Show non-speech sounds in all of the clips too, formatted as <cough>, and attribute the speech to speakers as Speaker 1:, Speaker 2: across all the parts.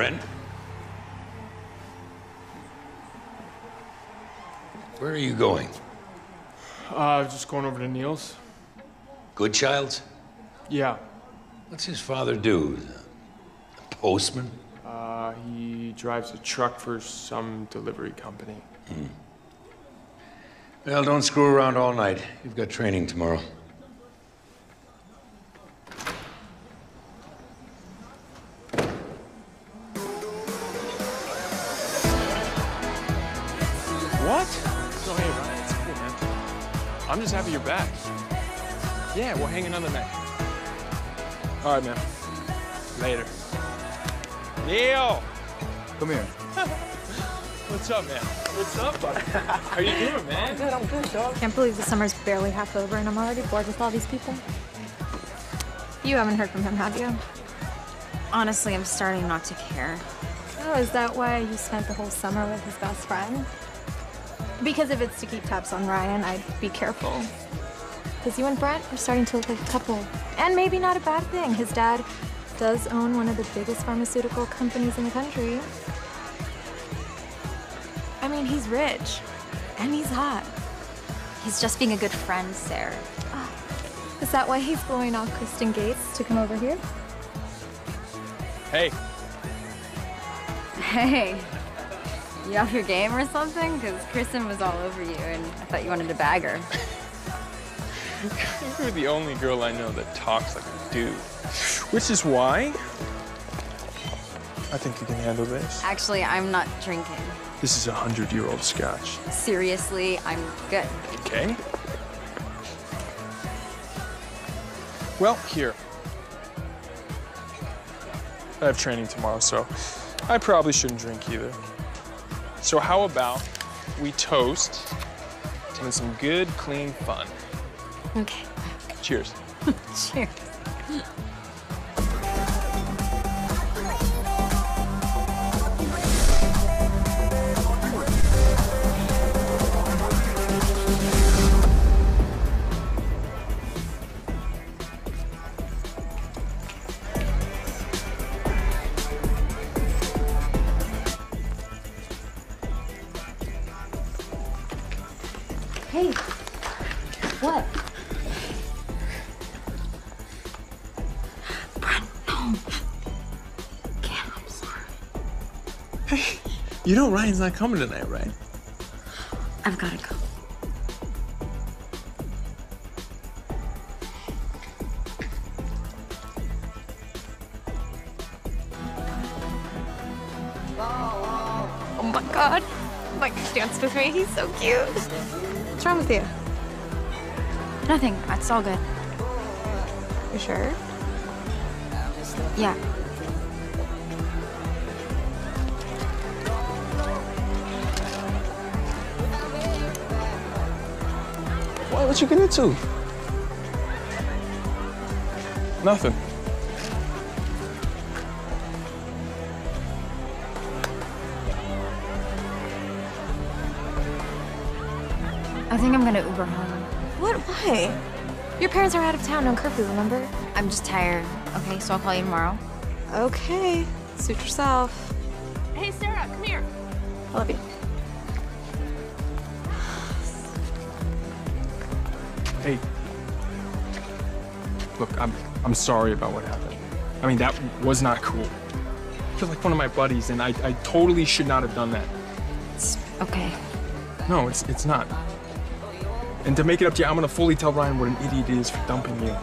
Speaker 1: Brent? Where are you going?
Speaker 2: Uh, just going over to Neil's.
Speaker 1: Good Goodchild's?
Speaker 2: Yeah.
Speaker 1: What's his father do? A postman?
Speaker 2: Uh, he drives a truck for some delivery company.
Speaker 1: Well, don't screw around all night. You've got training tomorrow.
Speaker 2: All right, man. Later. Neil!
Speaker 3: Come here. <laughs>
Speaker 2: What's up, man? What's up, buddy? <laughs> How you doing, man?
Speaker 4: Good, I'm good, dog. Can't believe the summer's barely half over and I'm already bored with all these people. You haven't heard from him, have you?
Speaker 5: Honestly, I'm starting not to care.
Speaker 4: Oh, is that why you spent the whole summer with his best friend? Because if it's to keep tabs on Ryan, I'd be careful. Because you and Brent are starting to look like a couple. And maybe not a bad thing. His dad does own one of the biggest pharmaceutical companies in the country. I mean, he's rich. And he's hot.
Speaker 5: He's just being a good friend, Sarah.
Speaker 4: Ah, is that why he's blowing off Kristen Gates to come over here?
Speaker 2: Hey,
Speaker 5: Hey, you off your game or something? Because Kristen was all over you, and I thought you wanted to bag her. <laughs>
Speaker 2: you're the only girl I know that talks like a dude. Which is why I think you can handle this.
Speaker 5: Actually, I'm not drinking.
Speaker 2: This is a hundred-year-old scotch.
Speaker 5: Seriously, I'm good.
Speaker 2: Okay. Well, here. I have training tomorrow, so I probably shouldn't drink either. So how about we toast to some good, clean fun?
Speaker 5: Okay.
Speaker 2: Cheers. <laughs>
Speaker 5: Cheers. Hey. What?
Speaker 2: You know Ryan's not coming tonight, right?
Speaker 5: I've got to go.
Speaker 4: Oh my god. Mike danced with me. He's so cute. What's wrong with you?
Speaker 5: Nothing. It's all good.
Speaker 4: You sure?
Speaker 5: Yeah.
Speaker 2: What? What you get into? Nothing.
Speaker 5: I think I'm gonna Uber home.
Speaker 4: What? Why? Your parents are out of town on curfew, remember?
Speaker 5: I'm just tired. Okay, so I'll call you tomorrow.
Speaker 4: Okay. Suit yourself.
Speaker 6: Hey, Sarah, come here.
Speaker 4: I love you.
Speaker 2: I'm sorry about what happened. I mean, that was not cool. You're like one of my buddies, and I, I totally should not have done that.
Speaker 5: It's okay.
Speaker 2: No, it's it's not. And to make it up to you, I'm gonna fully tell Ryan what an idiot he is for dumping you.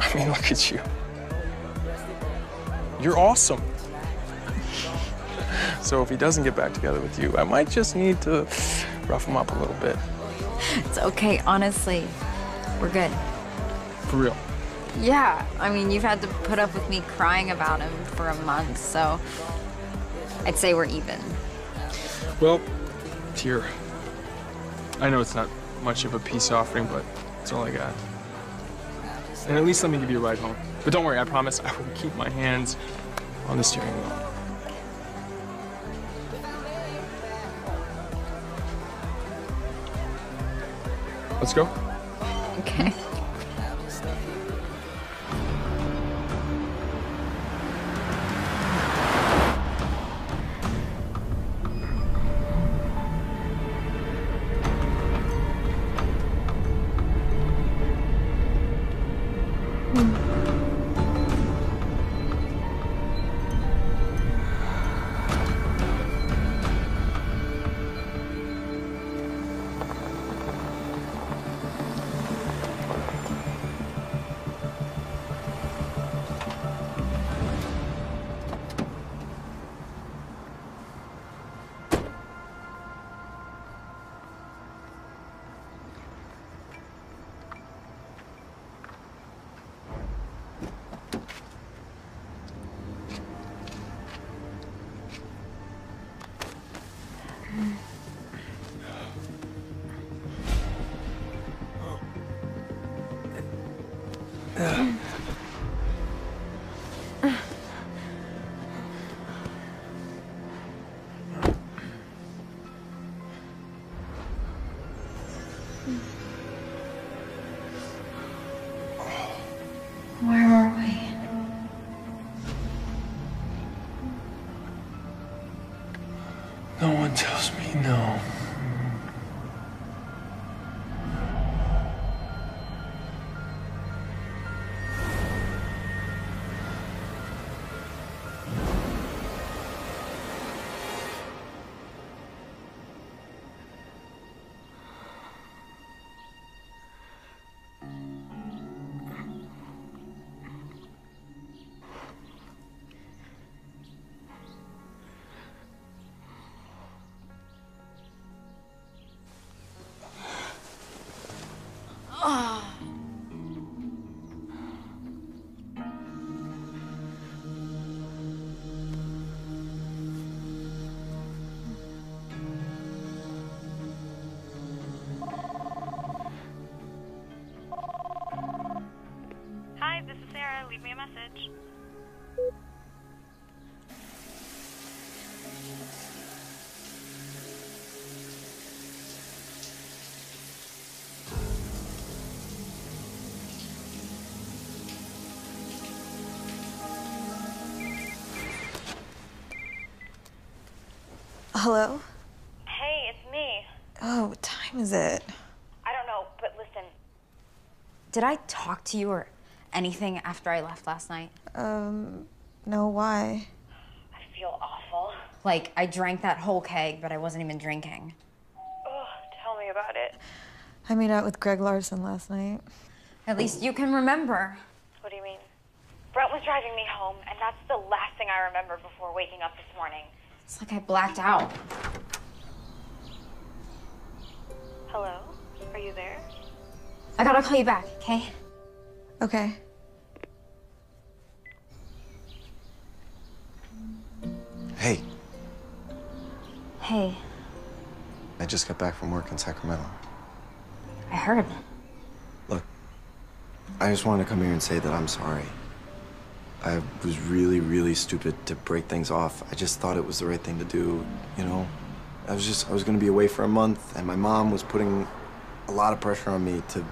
Speaker 2: I mean, <laughs> look at you. You're awesome. <laughs> So if he doesn't get back together with you, I might just need to rough him up a little bit.
Speaker 5: It's okay, honestly. We're good.
Speaker 2: For real.
Speaker 5: Yeah, I mean, you've had to put up with me crying about him for a month, so I'd say we're even.
Speaker 2: Well, here. I know it's not much of a peace offering, but it's all I got. And at least let me give you a ride home. But don't worry, I promise I will keep my hands on the steering wheel. Let's go.
Speaker 5: Okay.
Speaker 1: Tells me no.
Speaker 3: Leave me a message.
Speaker 7: Hello?
Speaker 3: Hey, it's me.
Speaker 7: Oh, what time is it?
Speaker 3: I don't know, but listen.
Speaker 5: Did I talk to you or anything after I left last night?
Speaker 7: Um, no, why?
Speaker 3: I feel awful.
Speaker 5: Like, I drank that whole keg, but I wasn't even drinking.
Speaker 3: Ugh, tell me about it.
Speaker 7: I made out with Greg Larson last night.
Speaker 5: At least you can remember.
Speaker 3: What do you mean? Brent was driving me home, and that's the last thing I remember before waking up this morning.
Speaker 5: It's like I blacked out.
Speaker 3: Hello? Are you there?
Speaker 5: I gotta call you back, okay?
Speaker 7: Okay.
Speaker 8: Hey,
Speaker 5: Hey,
Speaker 8: I just got back from work in Sacramento.
Speaker 5: I heard.
Speaker 8: Look, I just wanted to come here and say that I'm sorry. I was really, really stupid to break things off. I just thought it was the right thing to do, you know? I was just, I was gonna be away for a month, and my mom was putting a lot of pressure on me to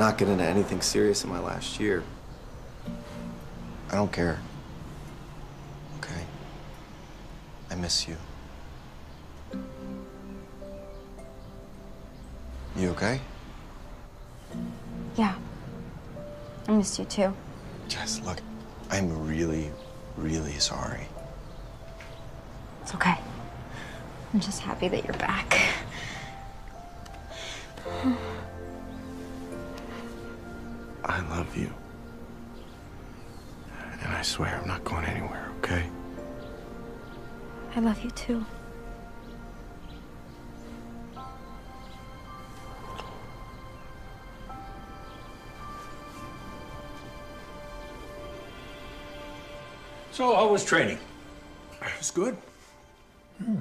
Speaker 8: not get into anything serious in my last year. I don't care. Okay? I miss you. You okay?
Speaker 5: Yeah. I missed you too.
Speaker 8: Jess, look, I'm really, really sorry.
Speaker 5: It's okay. I'm just happy that you're back.
Speaker 8: I love you. And I swear I'm not going anywhere, okay?
Speaker 5: I love you too.
Speaker 1: So, how was training?
Speaker 2: It was good. Hmm.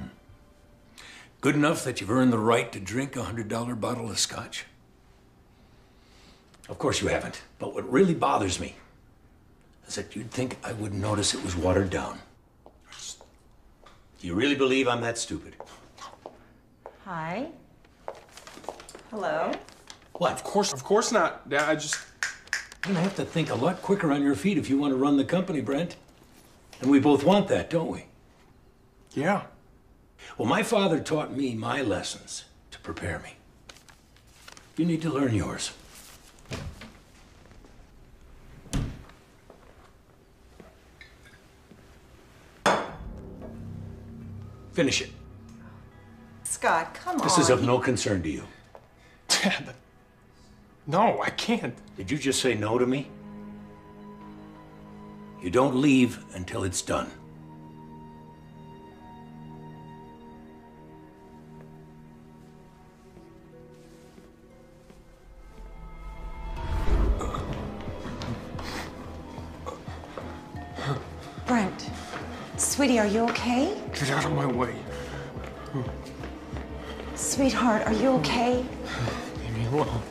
Speaker 1: Good enough that you've earned the right to drink a $100 bottle of scotch? Of course you haven't. But what really bothers me is that you'd think I wouldn't notice it was watered down. Do you really believe I'm that stupid?
Speaker 7: Hi. Hello?
Speaker 2: Well, of course, of course not. Yeah, I just.
Speaker 1: You're gonna have to think a lot quicker on your feet if you want to run the company, Brent. And we both want that, don't we?
Speaker 2: Yeah.
Speaker 1: Well, my father taught me my lessons to prepare me. You need to learn yours. Finish it.
Speaker 7: Scott, come
Speaker 1: This
Speaker 7: on.
Speaker 1: This is of no concern to you.
Speaker 2: Dad. No, I can't.
Speaker 1: Did you just say no to me? You don't leave until it's done.
Speaker 9: Brent, sweetie, are you okay?
Speaker 2: Get out of my way.
Speaker 9: Sweetheart, are you okay? <sighs>
Speaker 2: Leave me alone.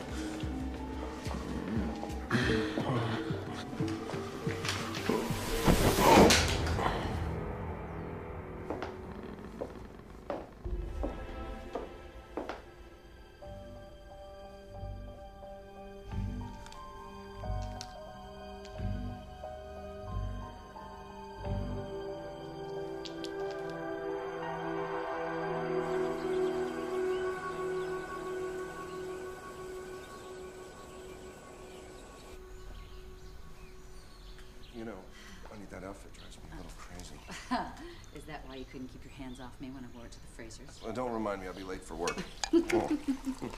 Speaker 10: Your hands off me when I wore it to the Frasers?
Speaker 8: Well, don't remind me, I'll be late for work. <laughs>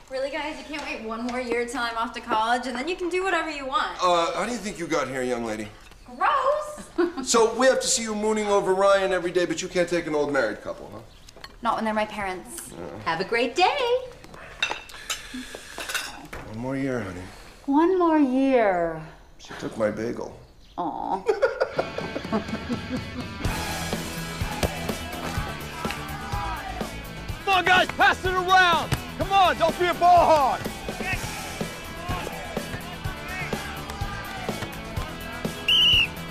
Speaker 5: Really, guys? You can't wait one more year till I'm off to college, and then you can do whatever you want.
Speaker 8: Uh, how do you think you got here, young lady?
Speaker 5: Gross! <laughs> <laughs>
Speaker 8: So we have to see you mooning over Ryan every day, but you can't take an old married couple, huh?
Speaker 5: Not when they're my parents. Have a great day.
Speaker 8: One more year, honey.
Speaker 10: One more year.
Speaker 8: She took my bagel.
Speaker 10: Aw.
Speaker 11: Come on, guys, pass it around. Come on, don't be a ball hog.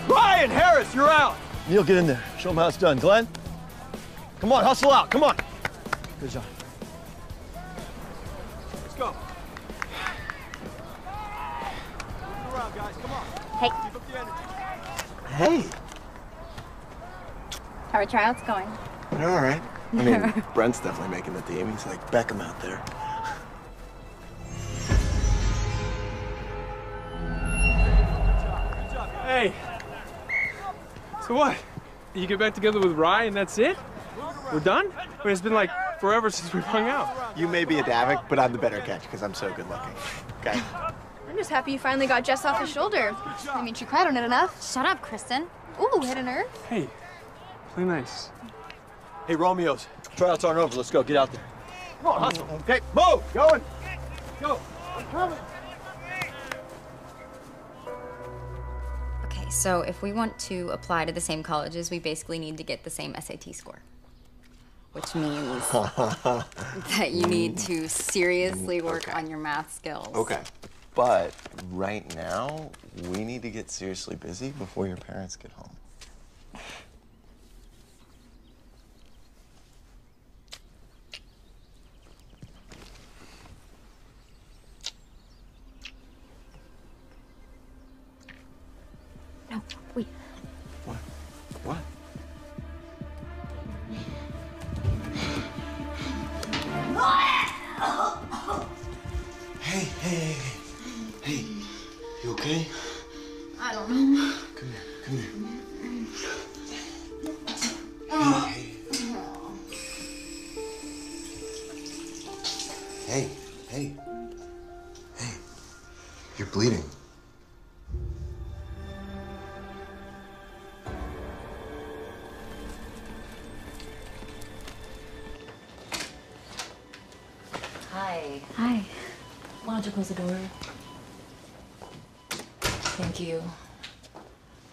Speaker 11: Ryan Harris, you're out. Neil, get in there. Show him how it's done. Glenn, come on, hustle out. Come on. Good job. Let's go. Move around, guys. Come on.
Speaker 5: Hey.
Speaker 11: Keep up the energy.
Speaker 8: Hey.
Speaker 5: How are tryouts going?
Speaker 8: They're all right. I mean, <laughs> Brent's definitely making the team. He's like Beckham out there.
Speaker 2: Hey. So what? You get back together with Ryan, that's it? We're done? I mean, it's been like forever <laughs> since we've hung out.
Speaker 12: You may be a Davik, but I'm the better catch because I'm so good looking. Okay?
Speaker 4: I'm just happy you finally got Jess off his shoulder. I mean, she cried on it enough.
Speaker 5: Shut up, Kristen.
Speaker 4: Ooh, hit a nerve.
Speaker 2: Hey, play nice.
Speaker 11: Hey, Romeo's. Tryouts aren't over. Let's go. Get out there. Come on, hustle. Mm-hmm. Okay, move. Going. Go. I'm coming.
Speaker 5: Okay, so if we want to apply to the same colleges, we basically need to get the same SAT score. Which means <laughs> that you need to mm. seriously mm, work on your math skills.
Speaker 8: Okay. But right now, we need to get seriously busy before your parents get home.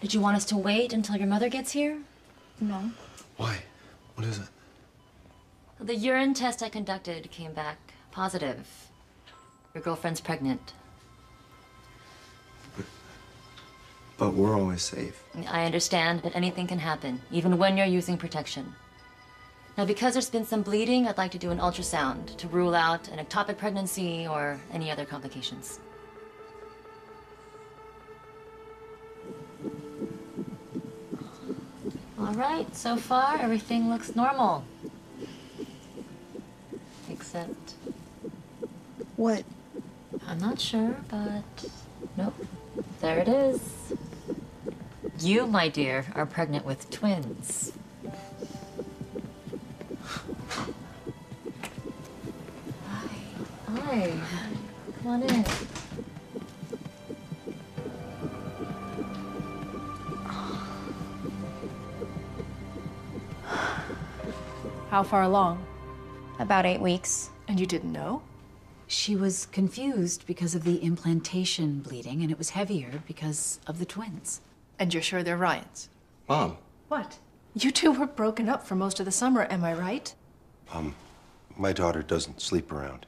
Speaker 10: Did you want us to wait until your mother gets here?
Speaker 4: No.
Speaker 8: Why? What is it?
Speaker 10: The urine test I conducted came back positive. Your girlfriend's pregnant.
Speaker 8: But we're always safe.
Speaker 10: I understand, but anything can happen, even when you're using protection. Now, because there's been some bleeding, I'd like to do an ultrasound to rule out an ectopic pregnancy or any other complications. All right, so far everything looks normal. Except,
Speaker 4: What?
Speaker 10: I'm not sure, but nope. There it is. You, my dear, are pregnant with twins. Hi. Hi. Come on in.
Speaker 13: How far along?
Speaker 5: About eight weeks.
Speaker 13: And you didn't know?
Speaker 10: She was confused because of the implantation bleeding, and it was heavier because of the twins.
Speaker 13: And you're sure they're Ryan's?
Speaker 8: Mom,
Speaker 13: What? You two were broken up for most of the summer, am I right?
Speaker 8: um, my daughter doesn't sleep around.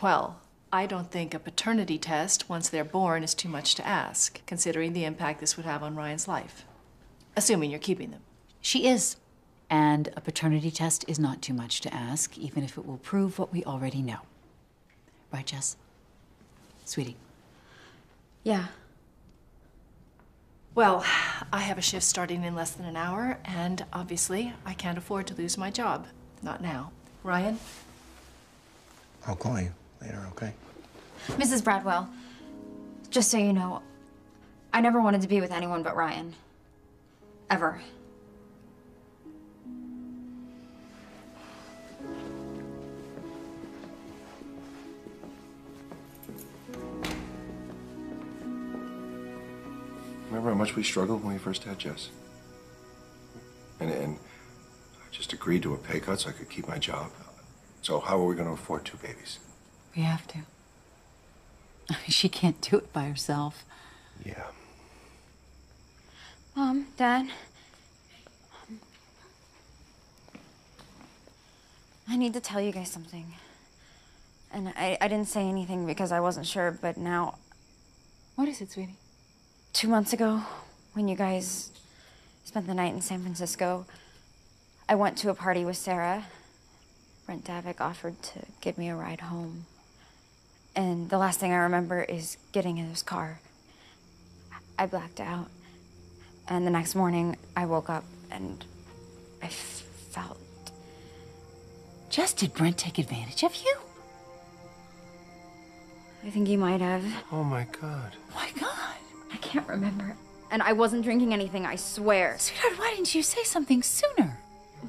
Speaker 13: Well, I don't think a paternity test once they're born is too much to ask, considering the impact this would have on Ryan's life. Assuming you're keeping them.
Speaker 10: She is. And a paternity test is not too much to ask, even if it will prove what we already know. Right, Jess? Sweetie.
Speaker 5: Yeah.
Speaker 13: Well, I have a shift starting in less than an hour, and obviously, I can't afford to lose my job. Not now. Ryan?
Speaker 8: I'll call you later, okay?
Speaker 5: Mrs. Bradwell, just so you know, I never wanted to be with anyone but Ryan. Ever.
Speaker 8: Much we struggled when we first had Jess? And, and I just agreed to a pay cut so I could keep my job. So how are we going to afford two babies?
Speaker 14: We have to. <laughs> She can't do it by herself.
Speaker 8: Yeah.
Speaker 5: Mom, Dad. I need to tell you guys something. And I, I didn't say anything because I wasn't sure, but now.
Speaker 14: What is it, sweetie?
Speaker 5: Two months ago, when you guys spent the night in San Francisco, I went to a party with Sarah. Brent Davik offered to give me a ride home. And the last thing I remember is getting in his car. I blacked out. And the next morning, I woke up and I f- felt.
Speaker 14: Just did Brent take advantage of you?
Speaker 5: I think he might have.
Speaker 8: Oh my God.
Speaker 14: My God.
Speaker 5: I can't remember. And I wasn't drinking anything, I swear.
Speaker 14: Sweetheart, why didn't you say something sooner?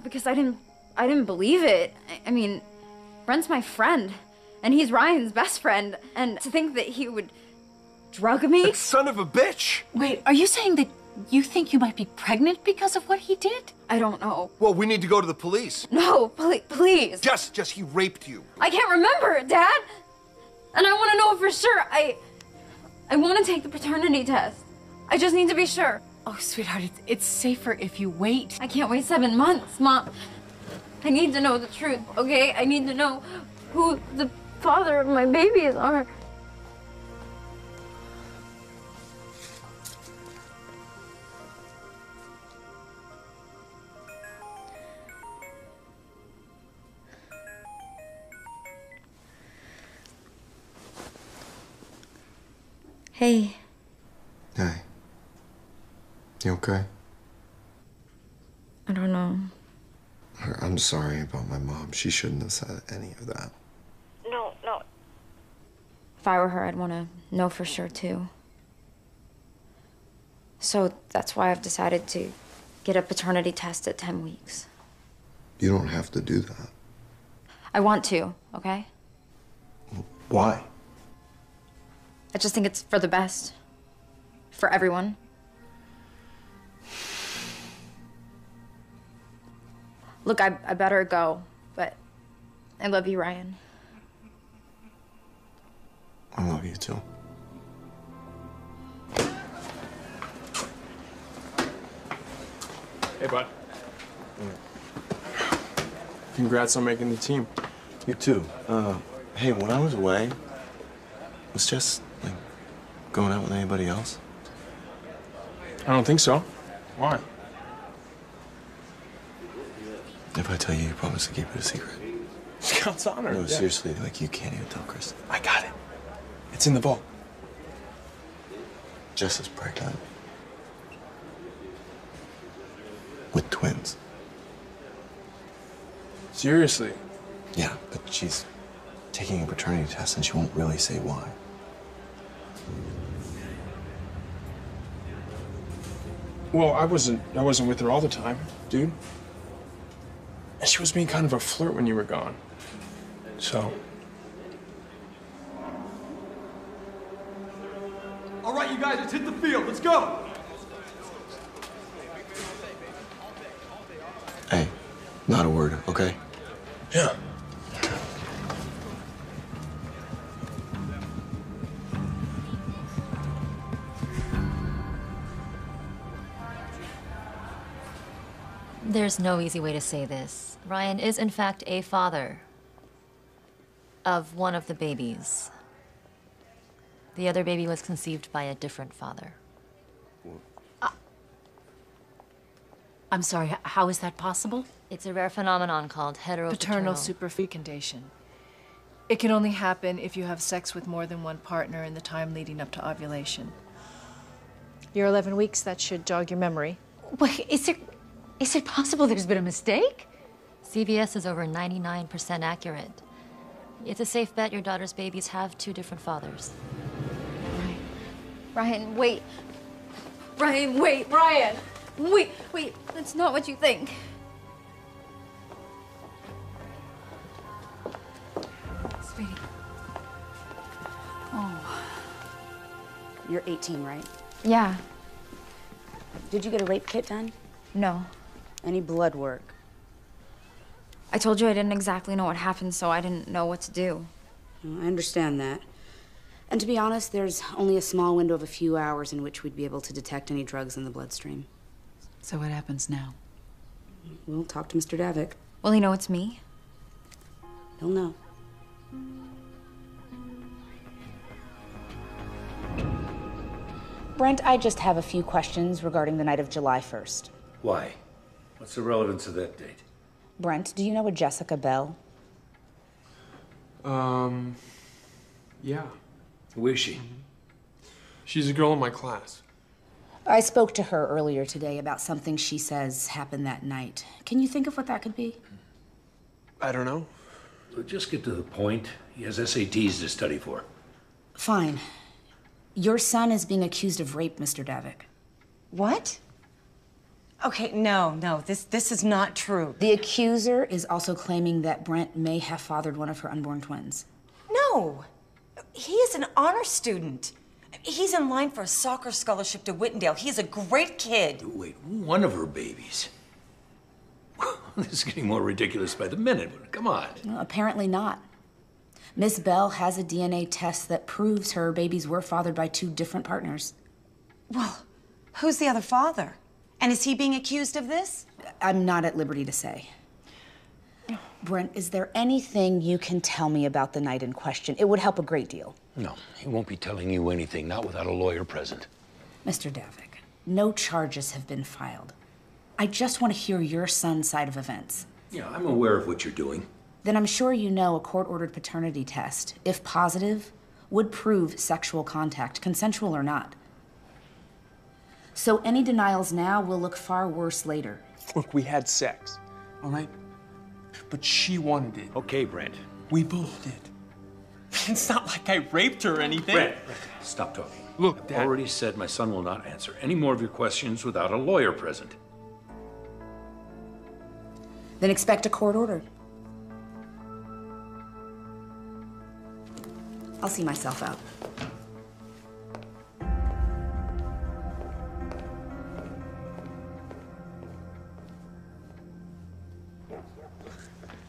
Speaker 5: Because I didn't. I didn't believe it. I, I mean, Brent's my friend, and he's Ryan's best friend, and to think that he would drug me.
Speaker 8: son of a bitch!
Speaker 14: Wait, are you saying that you think you might be pregnant because of what he did?
Speaker 5: I don't know.
Speaker 8: Well, we need to go to the police.
Speaker 5: No, please, please.
Speaker 8: Jess, Jess, he raped you.
Speaker 5: I can't remember, Dad. And I want to know for sure. I. I want to take the paternity test. I just need to be sure.
Speaker 14: Oh, sweetheart, it's, it's safer if you wait.
Speaker 5: I can't wait seven months, Mom. I need to know the truth, okay? I need to know who the father of my babies are. Hey,
Speaker 8: Hey. You okay?
Speaker 5: I don't know.
Speaker 8: I'm sorry about my mom. She shouldn't have said any of that.
Speaker 3: No, no.
Speaker 5: If I were her, I'd want to know for sure too. So that's why I've decided to get a paternity test at 10 weeks.
Speaker 8: You don't have to do that.
Speaker 5: I want to, okay?
Speaker 8: Why?
Speaker 5: I just think it's for the best. For everyone. Look, I, I better go, but I love you, Ryan.
Speaker 8: I love you too.
Speaker 2: Hey, bud. Congrats on making the team.
Speaker 8: You too. Uh, hey, when I was away, it was Jess like going out with anybody else?
Speaker 2: I don't think so. Why?
Speaker 8: If I tell you, you promise to keep it a secret. <laughs>
Speaker 2: Scout's honor.
Speaker 8: No,
Speaker 2: yeah.
Speaker 8: seriously, like you can't even tell Kristen.
Speaker 2: I got it. It's in the vault.
Speaker 8: Jess is pregnant. With twins.
Speaker 2: Seriously.
Speaker 8: Yeah, but she's taking a paternity test and she won't really say why.
Speaker 2: Well, I wasn't. I wasn't with her all the time, dude. And she was being kind of a flirt when you were gone. So.
Speaker 11: All right, you guys, let's hit the field. Let's go.
Speaker 8: Hey, not a word, okay?
Speaker 2: Yeah.
Speaker 10: There's no easy way to say this. Ryan is, in fact, a father of one of the babies. The other baby was conceived by a different father.
Speaker 14: Uh, I'm sorry, how is that possible?
Speaker 10: It's a rare phenomenon called heteropaternal.
Speaker 13: Paternal superfecundation. It can only happen if you have sex with more than one partner in the time leading up to ovulation. You're 11 weeks, that should jog your memory.
Speaker 14: Wait, is it, is it possible there's been a mistake?
Speaker 10: CVS is over 99% accurate. It's a safe bet your daughter's babies have two different fathers.
Speaker 5: Ryan, wait. Ryan, wait. Ryan. Wait, wait, that's not what you think.
Speaker 15: Sweetie. Oh. You're 18, right?
Speaker 5: Yeah.
Speaker 15: Did you get a rape kit done?
Speaker 5: No.
Speaker 15: Any blood work?
Speaker 5: I told you I didn't exactly know what happened, so I didn't know what to do.
Speaker 15: I understand that. And to be honest, there's only a small window of a few hours in which we'd be able to detect any drugs in the bloodstream.
Speaker 16: So what happens now?
Speaker 15: We'll talk to Mr. Davik.
Speaker 5: Will he know it's me?
Speaker 15: He'll know. Brent, I just have a few questions regarding the night of July 1st.
Speaker 1: Why? What's the relevance of that date?
Speaker 15: Brent, do you know a Jessica Bell?
Speaker 2: Um, yeah.
Speaker 1: Who is she?
Speaker 2: She's a girl in my class.
Speaker 15: I spoke to her earlier today about something she says happened that night. Can you think of what that could be?
Speaker 2: I don't know.
Speaker 1: Look, Just get to the point. He has SATs to study for.
Speaker 15: Fine. Your son is being accused of rape, Mr. Davik.
Speaker 9: What? Okay, no, no, this this is not true.
Speaker 15: The accuser is also claiming that Brent may have fathered one of her unborn twins.
Speaker 9: No. He is an honor student. He's in line for a soccer scholarship to Whitendale. He is a great kid.
Speaker 1: Wait, one of her babies. <laughs> this is getting more ridiculous by the minute. Come on.
Speaker 15: Well, apparently not. Miss Bell has a DNA test that proves her babies were fathered by two different partners.
Speaker 9: Well, who's the other father? And is he being accused of this?
Speaker 15: I'm not at liberty to say. Brent, is there anything you can tell me about the night in question? It would help a great deal.
Speaker 1: No, he won't be telling you anything, not without a lawyer present.
Speaker 15: Mr. Davik, no charges have been filed. I just want to hear your son's side of events.
Speaker 1: Yeah, I'm aware of what you're doing.
Speaker 15: Then I'm sure you know a court ordered paternity test, if positive, would prove sexual contact, consensual or not. So any denials now will look far worse later.
Speaker 2: Look, we had sex, all right? But she wanted it.
Speaker 1: Okay, Brent.
Speaker 2: We both did. It's not like I raped her or anything.
Speaker 1: Brent, stop talking.
Speaker 2: Look,
Speaker 1: I've
Speaker 2: Dad.
Speaker 1: already said my son will not answer any more of your questions without a lawyer present.
Speaker 15: Then expect a court order. I'll see myself out.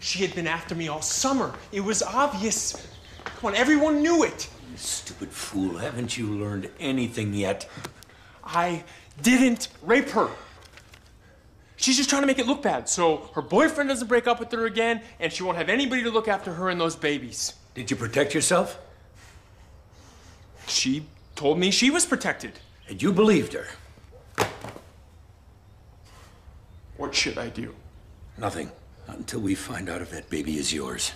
Speaker 2: She had been after me all summer. It was obvious. Come on, everyone knew it.
Speaker 1: You stupid fool, haven't you learned anything yet?
Speaker 2: I didn't rape her. She's just trying to make it look bad so her boyfriend doesn't break up with her again and she won't have anybody to look after her and those babies.
Speaker 1: Did you protect yourself?
Speaker 2: She told me she was protected.
Speaker 1: And you believed her?
Speaker 2: What should I do?
Speaker 1: Nothing. Not until we find out if that baby is yours.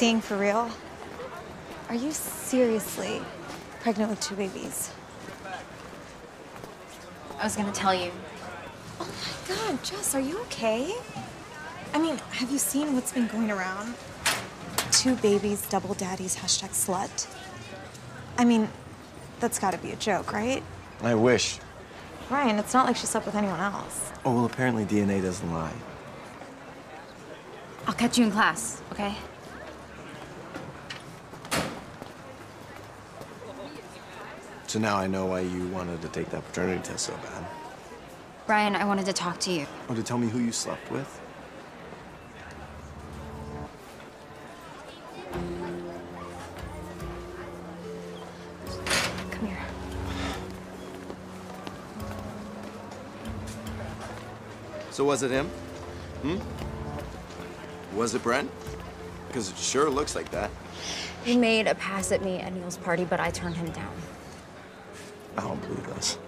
Speaker 4: Seeing for real? Are you seriously pregnant with two babies?
Speaker 5: I was gonna tell you.
Speaker 4: Oh my god, Jess, are you okay? I mean, have you seen what's been going around? Two babies, double daddies, hashtag slut. I mean, that's gotta be a joke, right?
Speaker 8: I wish.
Speaker 4: Ryan, it's not like she slept with anyone else.
Speaker 8: Oh, well, apparently DNA doesn't lie.
Speaker 5: I'll catch you in class, okay?
Speaker 8: So now I know why you wanted to take that paternity test so bad.
Speaker 5: Brian, I wanted to talk to you.
Speaker 8: Oh, to tell me who you slept with?
Speaker 5: Come here.
Speaker 8: So was it him? Hmm? Was it Brent? Because it sure looks like that.
Speaker 5: He made a pass at me at Neil's party, but I turned him down.
Speaker 8: I don't believe this.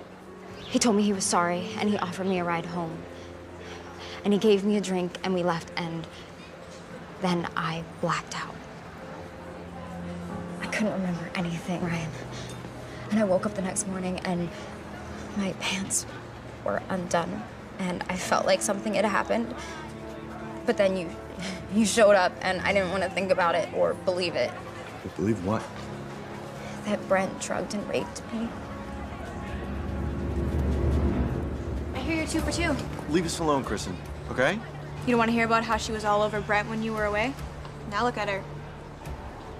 Speaker 5: He told me he was sorry, and he offered me a ride home. And he gave me a drink, and we left, and then I blacked out. I couldn't remember anything, Ryan. And I woke up the next morning, and my pants were undone, and I felt like something had happened. But then you, <laughs> you showed up, and I didn't want to think about it or believe it.
Speaker 8: Believe what?
Speaker 5: That Brent drugged and raped me.
Speaker 4: Two for two.
Speaker 8: Leave us alone, Kristen, okay?
Speaker 4: You don't want to hear about how she was all over Brent when you were away? Now look at her.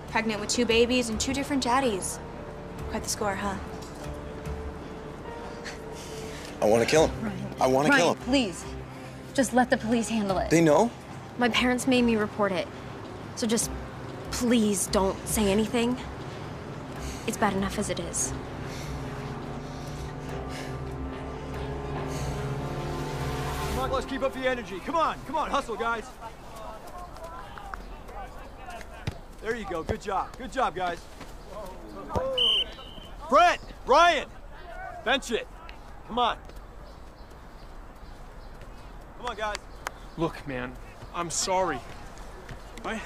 Speaker 4: Pregnant with two babies and two different daddies. Quite the score, huh?
Speaker 8: I want to kill him. I want to kill him.
Speaker 5: please. Just let the police handle it.
Speaker 8: They know?
Speaker 5: My parents made me report it. So just please don't say anything. It's bad enough as it is.
Speaker 11: Let's keep up the energy. Come on, come on, hustle, guys. There you go. Good job. Good job, guys. Brent, Ryan, bench it. Come on. Come on, guys.
Speaker 2: Look, man, I'm sorry. I,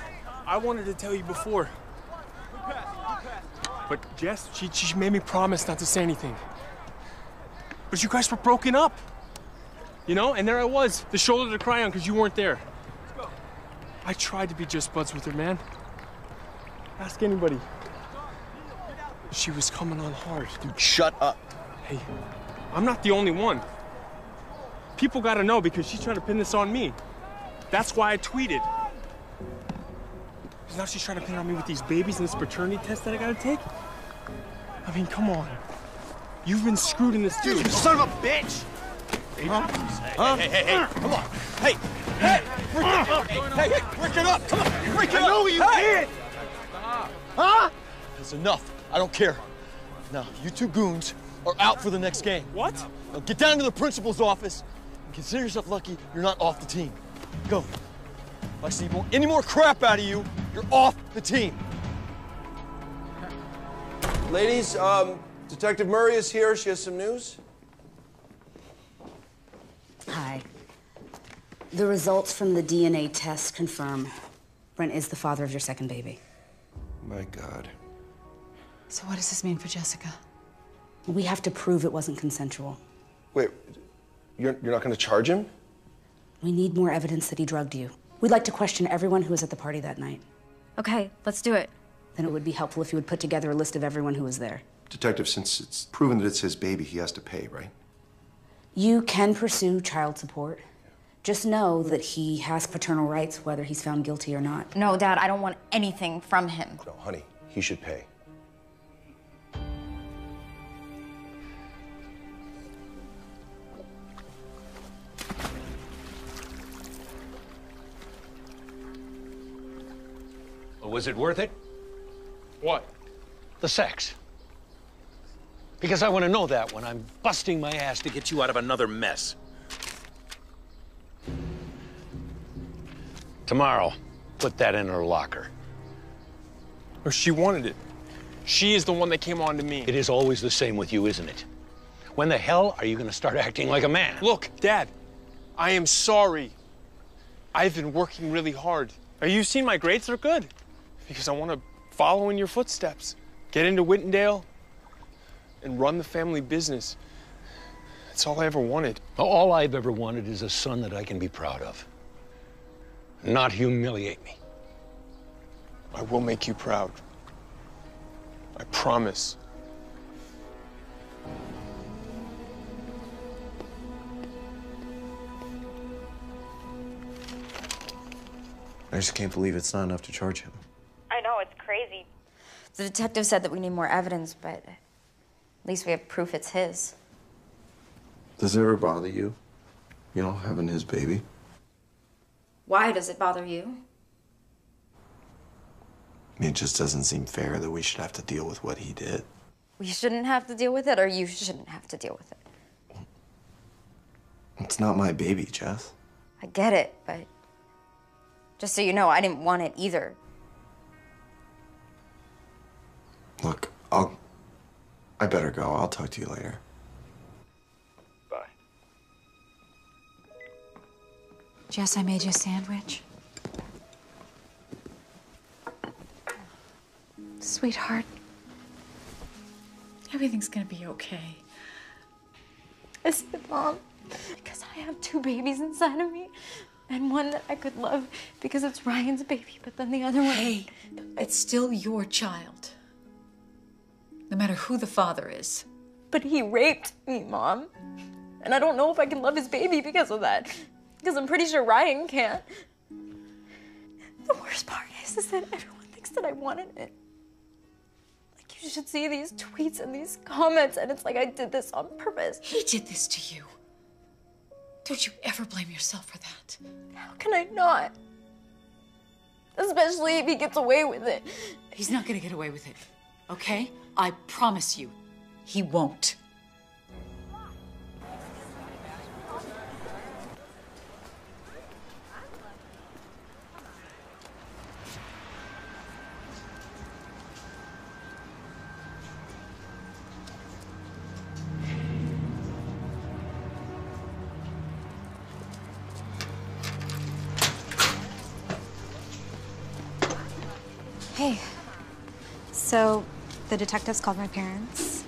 Speaker 2: I wanted to tell you before. But Jess, she, she made me promise not to say anything. But you guys were broken up. You know, and there I was, the shoulder to cry on because you weren't there. I tried to be just buds with her, man. Ask anybody. She was coming on hard.
Speaker 11: Dude, shut up.
Speaker 2: Hey, I'm not the only one. People gotta know because she's trying to pin this on me. That's why I tweeted. Because now she's trying to pin it on me with these babies and this paternity test that I gotta take. I mean, come on. You've been screwed in this too.
Speaker 11: You son of a bitch!
Speaker 2: Huh?
Speaker 11: Huh? Hey, hey, hey, hey, come on. Hey, hey, break it up. Hey, hey, break it up. Come on, break it
Speaker 17: I
Speaker 11: up.
Speaker 17: know you
Speaker 11: hey.
Speaker 17: did.
Speaker 11: Huh? That's enough. I don't care. Now, you two goons are out for the next game.
Speaker 2: What?
Speaker 11: Now get down to the principal's office and consider yourself lucky you're not off the team. Go. If I see more, any more crap out of you, you're off the team.
Speaker 18: Ladies, um, Detective Murray is here. She has some news.
Speaker 15: Hi. The results from the DNA test confirm Brent is the father of your second baby.
Speaker 8: My God.
Speaker 16: So what does this mean for Jessica?
Speaker 15: We have to prove it wasn't consensual.
Speaker 18: Wait, you're, you're not going to charge him?
Speaker 15: We need more evidence that he drugged you. We'd like to question everyone who was at the party that night.
Speaker 5: Okay, let's do it.
Speaker 15: Then it would be helpful if you would put together a list of everyone who was there.
Speaker 19: Detective, since it's proven that it's his baby, he has to pay, right?
Speaker 15: You can pursue child support. Just know that he has paternal rights whether he's found guilty or not.
Speaker 5: No, Dad, I don't want anything from him.
Speaker 18: No, honey, he should pay.
Speaker 1: Was it worth it?
Speaker 2: What?
Speaker 20: The sex. Because I want to know that when I'm busting my ass to get you out of another mess. Tomorrow, put that in her locker.
Speaker 2: Or she wanted it. She is the one that came on to me.
Speaker 20: It is always the same with you, isn't it? When the hell are you going to start acting like a man?
Speaker 2: Look, Dad, I am sorry. I've been working really hard. Have you seen my grades? They're good. Because I want to follow in your footsteps. Get into Whittendale and run the family business. That's all I ever wanted.
Speaker 1: All I've ever wanted is a son that I can be proud of. Not humiliate me.
Speaker 2: I will make you proud. I promise.
Speaker 8: I just can't believe it's not enough to charge him.
Speaker 3: I know, it's crazy.
Speaker 5: The detective said that we need more evidence, but at least we have proof it's his.
Speaker 8: Does it ever bother you? You know, having his baby?
Speaker 5: Why does it bother you?
Speaker 8: I mean, it just doesn't seem fair that we should have to deal with what he did.
Speaker 5: We shouldn't have to deal with it, or you shouldn't have to deal with it.
Speaker 8: It's not my baby, Jess.
Speaker 5: I get it, but just so you know, I didn't want it either.
Speaker 8: Look, I'll. I better go. I'll talk to you later.
Speaker 21: Bye.
Speaker 14: Jess, I made you a sandwich.
Speaker 4: Sweetheart.
Speaker 14: Everything's gonna be okay.
Speaker 5: I said, Mom, because I have two babies inside of me, and one that I could love because it's Ryan's baby, but then the other one.
Speaker 14: Hey, it's still your child. No matter who the father is.
Speaker 5: But he raped me, Mom. And I don't know if I can love his baby because of that. Because I'm pretty sure Ryan can't. The worst part is, is that everyone thinks that I wanted it. Like, you should see these tweets and these comments, and it's like I did this on purpose.
Speaker 14: He did this to you. Don't you ever blame yourself for that.
Speaker 5: How can I not? Especially if he gets away with it.
Speaker 14: He's not gonna get away with it, okay? I promise you, he won't.
Speaker 4: Hey. So, the detectives called my parents.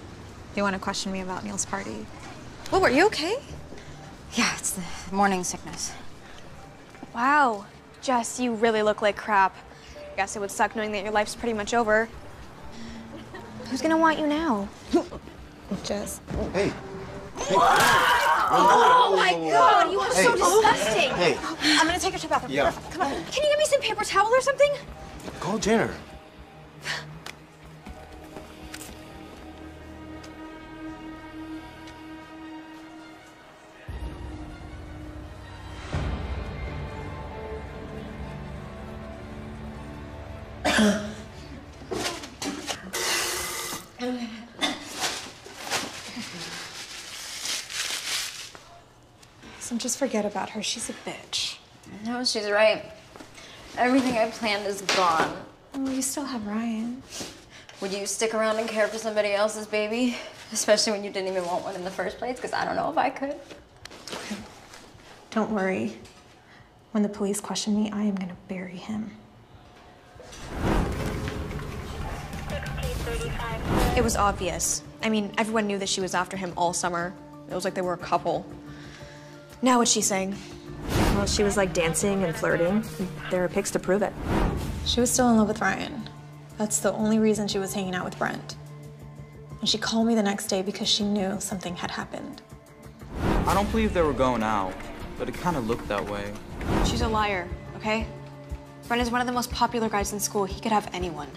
Speaker 4: They want to question me about Neil's party. Well, were you okay?
Speaker 5: Yeah, it's the morning sickness.
Speaker 4: Wow. Jess, you really look like crap. I guess it would suck knowing that your life's pretty much over. Who's gonna want you now? <laughs> Jess.
Speaker 8: Hey.
Speaker 4: Oh my god, you are so
Speaker 8: Hey.
Speaker 4: disgusting!
Speaker 8: Hey.
Speaker 4: I'm gonna take her to the bathroom.
Speaker 8: Yeah.
Speaker 4: Come on. Can you give me some paper towel or something?
Speaker 8: Call Jenner.
Speaker 4: So just forget about her. She's a bitch.
Speaker 5: No, she's right. Everything I planned is gone.
Speaker 4: Oh, you still have Ryan.
Speaker 5: Would you stick around and care for somebody else's baby? Especially when you didn't even want one in the first place? Because I don't know if I could.
Speaker 4: Don't worry. When the police question me, I am gonna bury him. It was obvious. I mean, everyone knew that she was after him all summer. It was like they were a couple. Now what's she saying?
Speaker 22: Well, she was like dancing and flirting. There are pics to prove it.
Speaker 4: She was still in love with Ryan. That's the only reason she was hanging out with Brent. And she called me the next day because she knew something had happened.
Speaker 12: I don't believe they were going out, but it kind of looked that way.
Speaker 4: She's a liar, okay? Brent is one of the most popular guys in school. He could have anyone.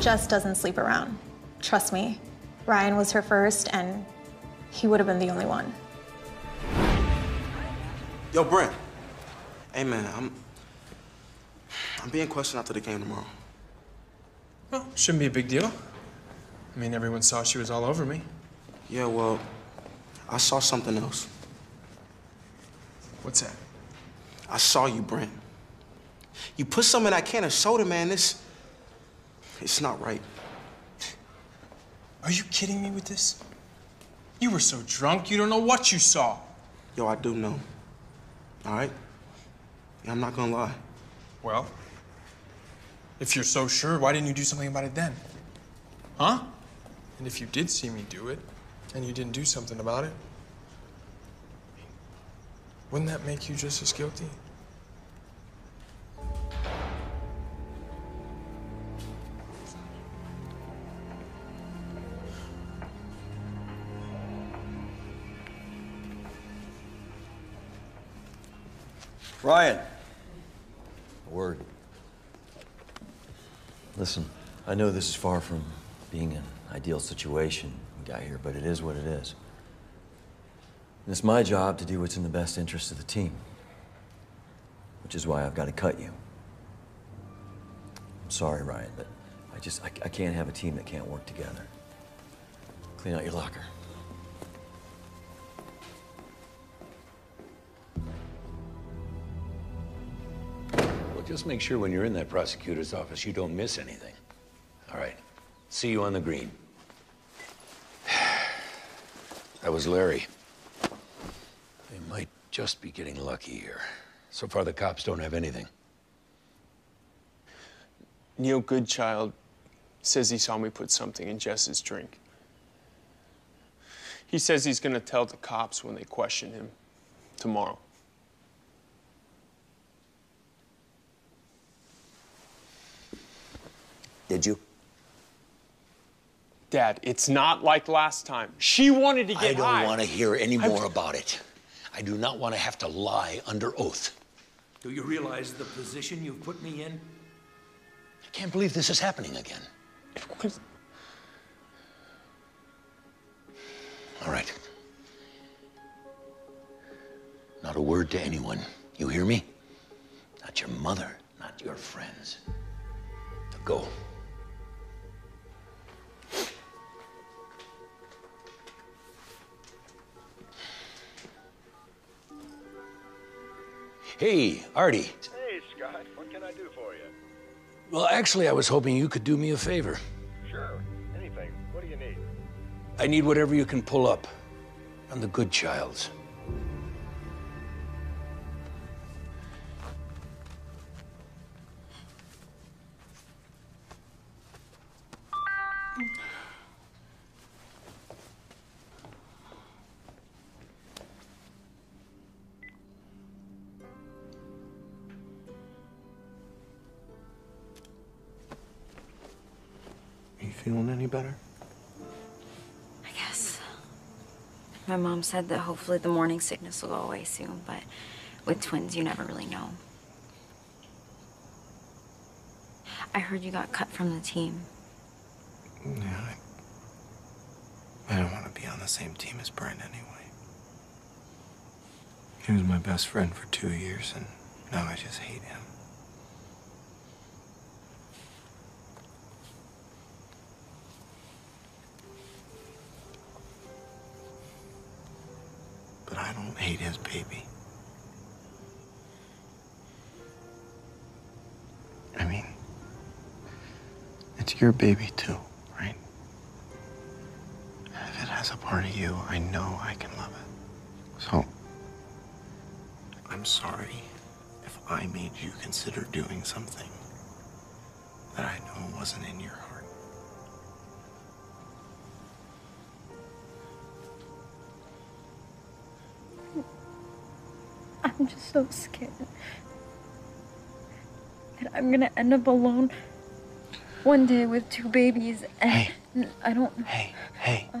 Speaker 4: Jess doesn't sleep around. Trust me. Ryan was her first, and he would have been the only one.
Speaker 23: Yo, Brent. Hey, man, I'm. I'm being questioned after the game tomorrow.
Speaker 2: Well, shouldn't be a big deal. I mean, everyone saw she was all over me.
Speaker 23: Yeah, well, I saw something else.
Speaker 2: What's that?
Speaker 23: I saw you, Brent. You put some in that can of soda, man. This. It's not right.
Speaker 2: Are you kidding me with this? You were so drunk, you don't know what you saw.
Speaker 23: Yo, I do know. All right? I'm not gonna lie.
Speaker 2: Well, if you're so sure, why didn't you do something about it then? Huh? And if you did see me do it, and you didn't do something about it, wouldn't that make you just as guilty?
Speaker 24: Ryan. A word. Listen, I know this is far from being an ideal situation we got here, but it is what it is. And it's my job to do what's in the best interest of the team. Which is why I've got to cut you. I'm sorry, Ryan, but I just, I, I can't have a team that can't work together. Clean out your locker.
Speaker 1: Just make sure when you're in that prosecutor's office, you don't miss anything. All right. See you on the green. <sighs> That was Larry. They might just be getting lucky here. So far, the cops don't have anything.
Speaker 2: Neil Goodchild says he saw me put something in Jess's drink. He says he's gonna tell the cops when they question him tomorrow.
Speaker 1: Did you?
Speaker 2: Dad, it's not like last time. She wanted to get high.
Speaker 1: I don't
Speaker 2: high.
Speaker 1: want to hear any
Speaker 2: I-
Speaker 1: more about it. I do not want to have to lie under oath.
Speaker 25: Do you realize the position you've put me in?
Speaker 1: I can't believe this is happening again. All right. Not a word to anyone. You hear me? Not your mother, not your friends. To go. Hey, Artie.
Speaker 21: Hey, Scott. What can I do for you?
Speaker 1: Well, actually, I was hoping you could do me a favor.
Speaker 21: Sure. Anything. What do you need?
Speaker 1: I need whatever you can pull up on the good
Speaker 5: said that hopefully the morning sickness will go away soon, but with twins, you never really know. I heard you got cut from the team.
Speaker 8: Yeah, I, I don't want to be on the same team as Brent anyway. He was my best friend for two years, and now I just hate him. Hate his baby. I mean, it's your baby too, right? If it has a part of you, I know I can love it. So, I'm sorry if I made you consider doing something that I know wasn't in your heart.
Speaker 4: I'm just so scared that I'm gonna end up alone one day with two babies and I don't.
Speaker 8: Hey, hey, hey, hey.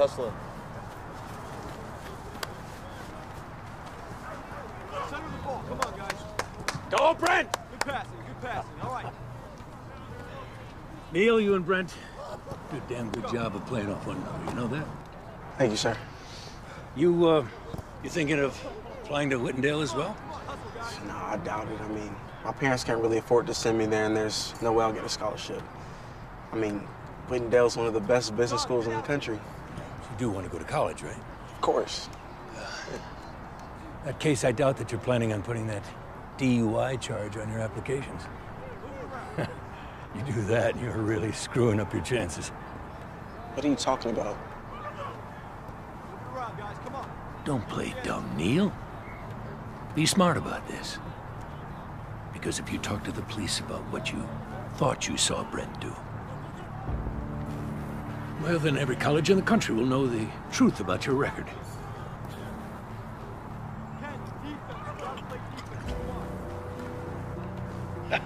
Speaker 11: Hustling. Center the ball. Come on, guys.
Speaker 1: Go, Brent!
Speaker 11: Good passing, good passing. All right.
Speaker 1: Neil, you and Brent do a damn good job of playing off one another. You know that?
Speaker 26: Thank you, sir.
Speaker 1: You, uh, you thinking of flying to Whittendale as well?
Speaker 26: No, I doubt it. I mean, my parents can't really afford to send me there, and there's no way I'll get a scholarship. I mean, Whittendale's one of the best business schools in the country.
Speaker 1: You do want to go to college, right?
Speaker 26: Of course.
Speaker 1: In that case, I doubt that you're planning on putting that DUI charge on your applications. <laughs> you do that, and you're really screwing up your chances.
Speaker 26: What are you talking about?
Speaker 1: Don't play dumb, Neil. Be smart about this. Because if you talk to the police about what you thought you saw Brent do, well, then every college in the country will know the truth about your record. <laughs>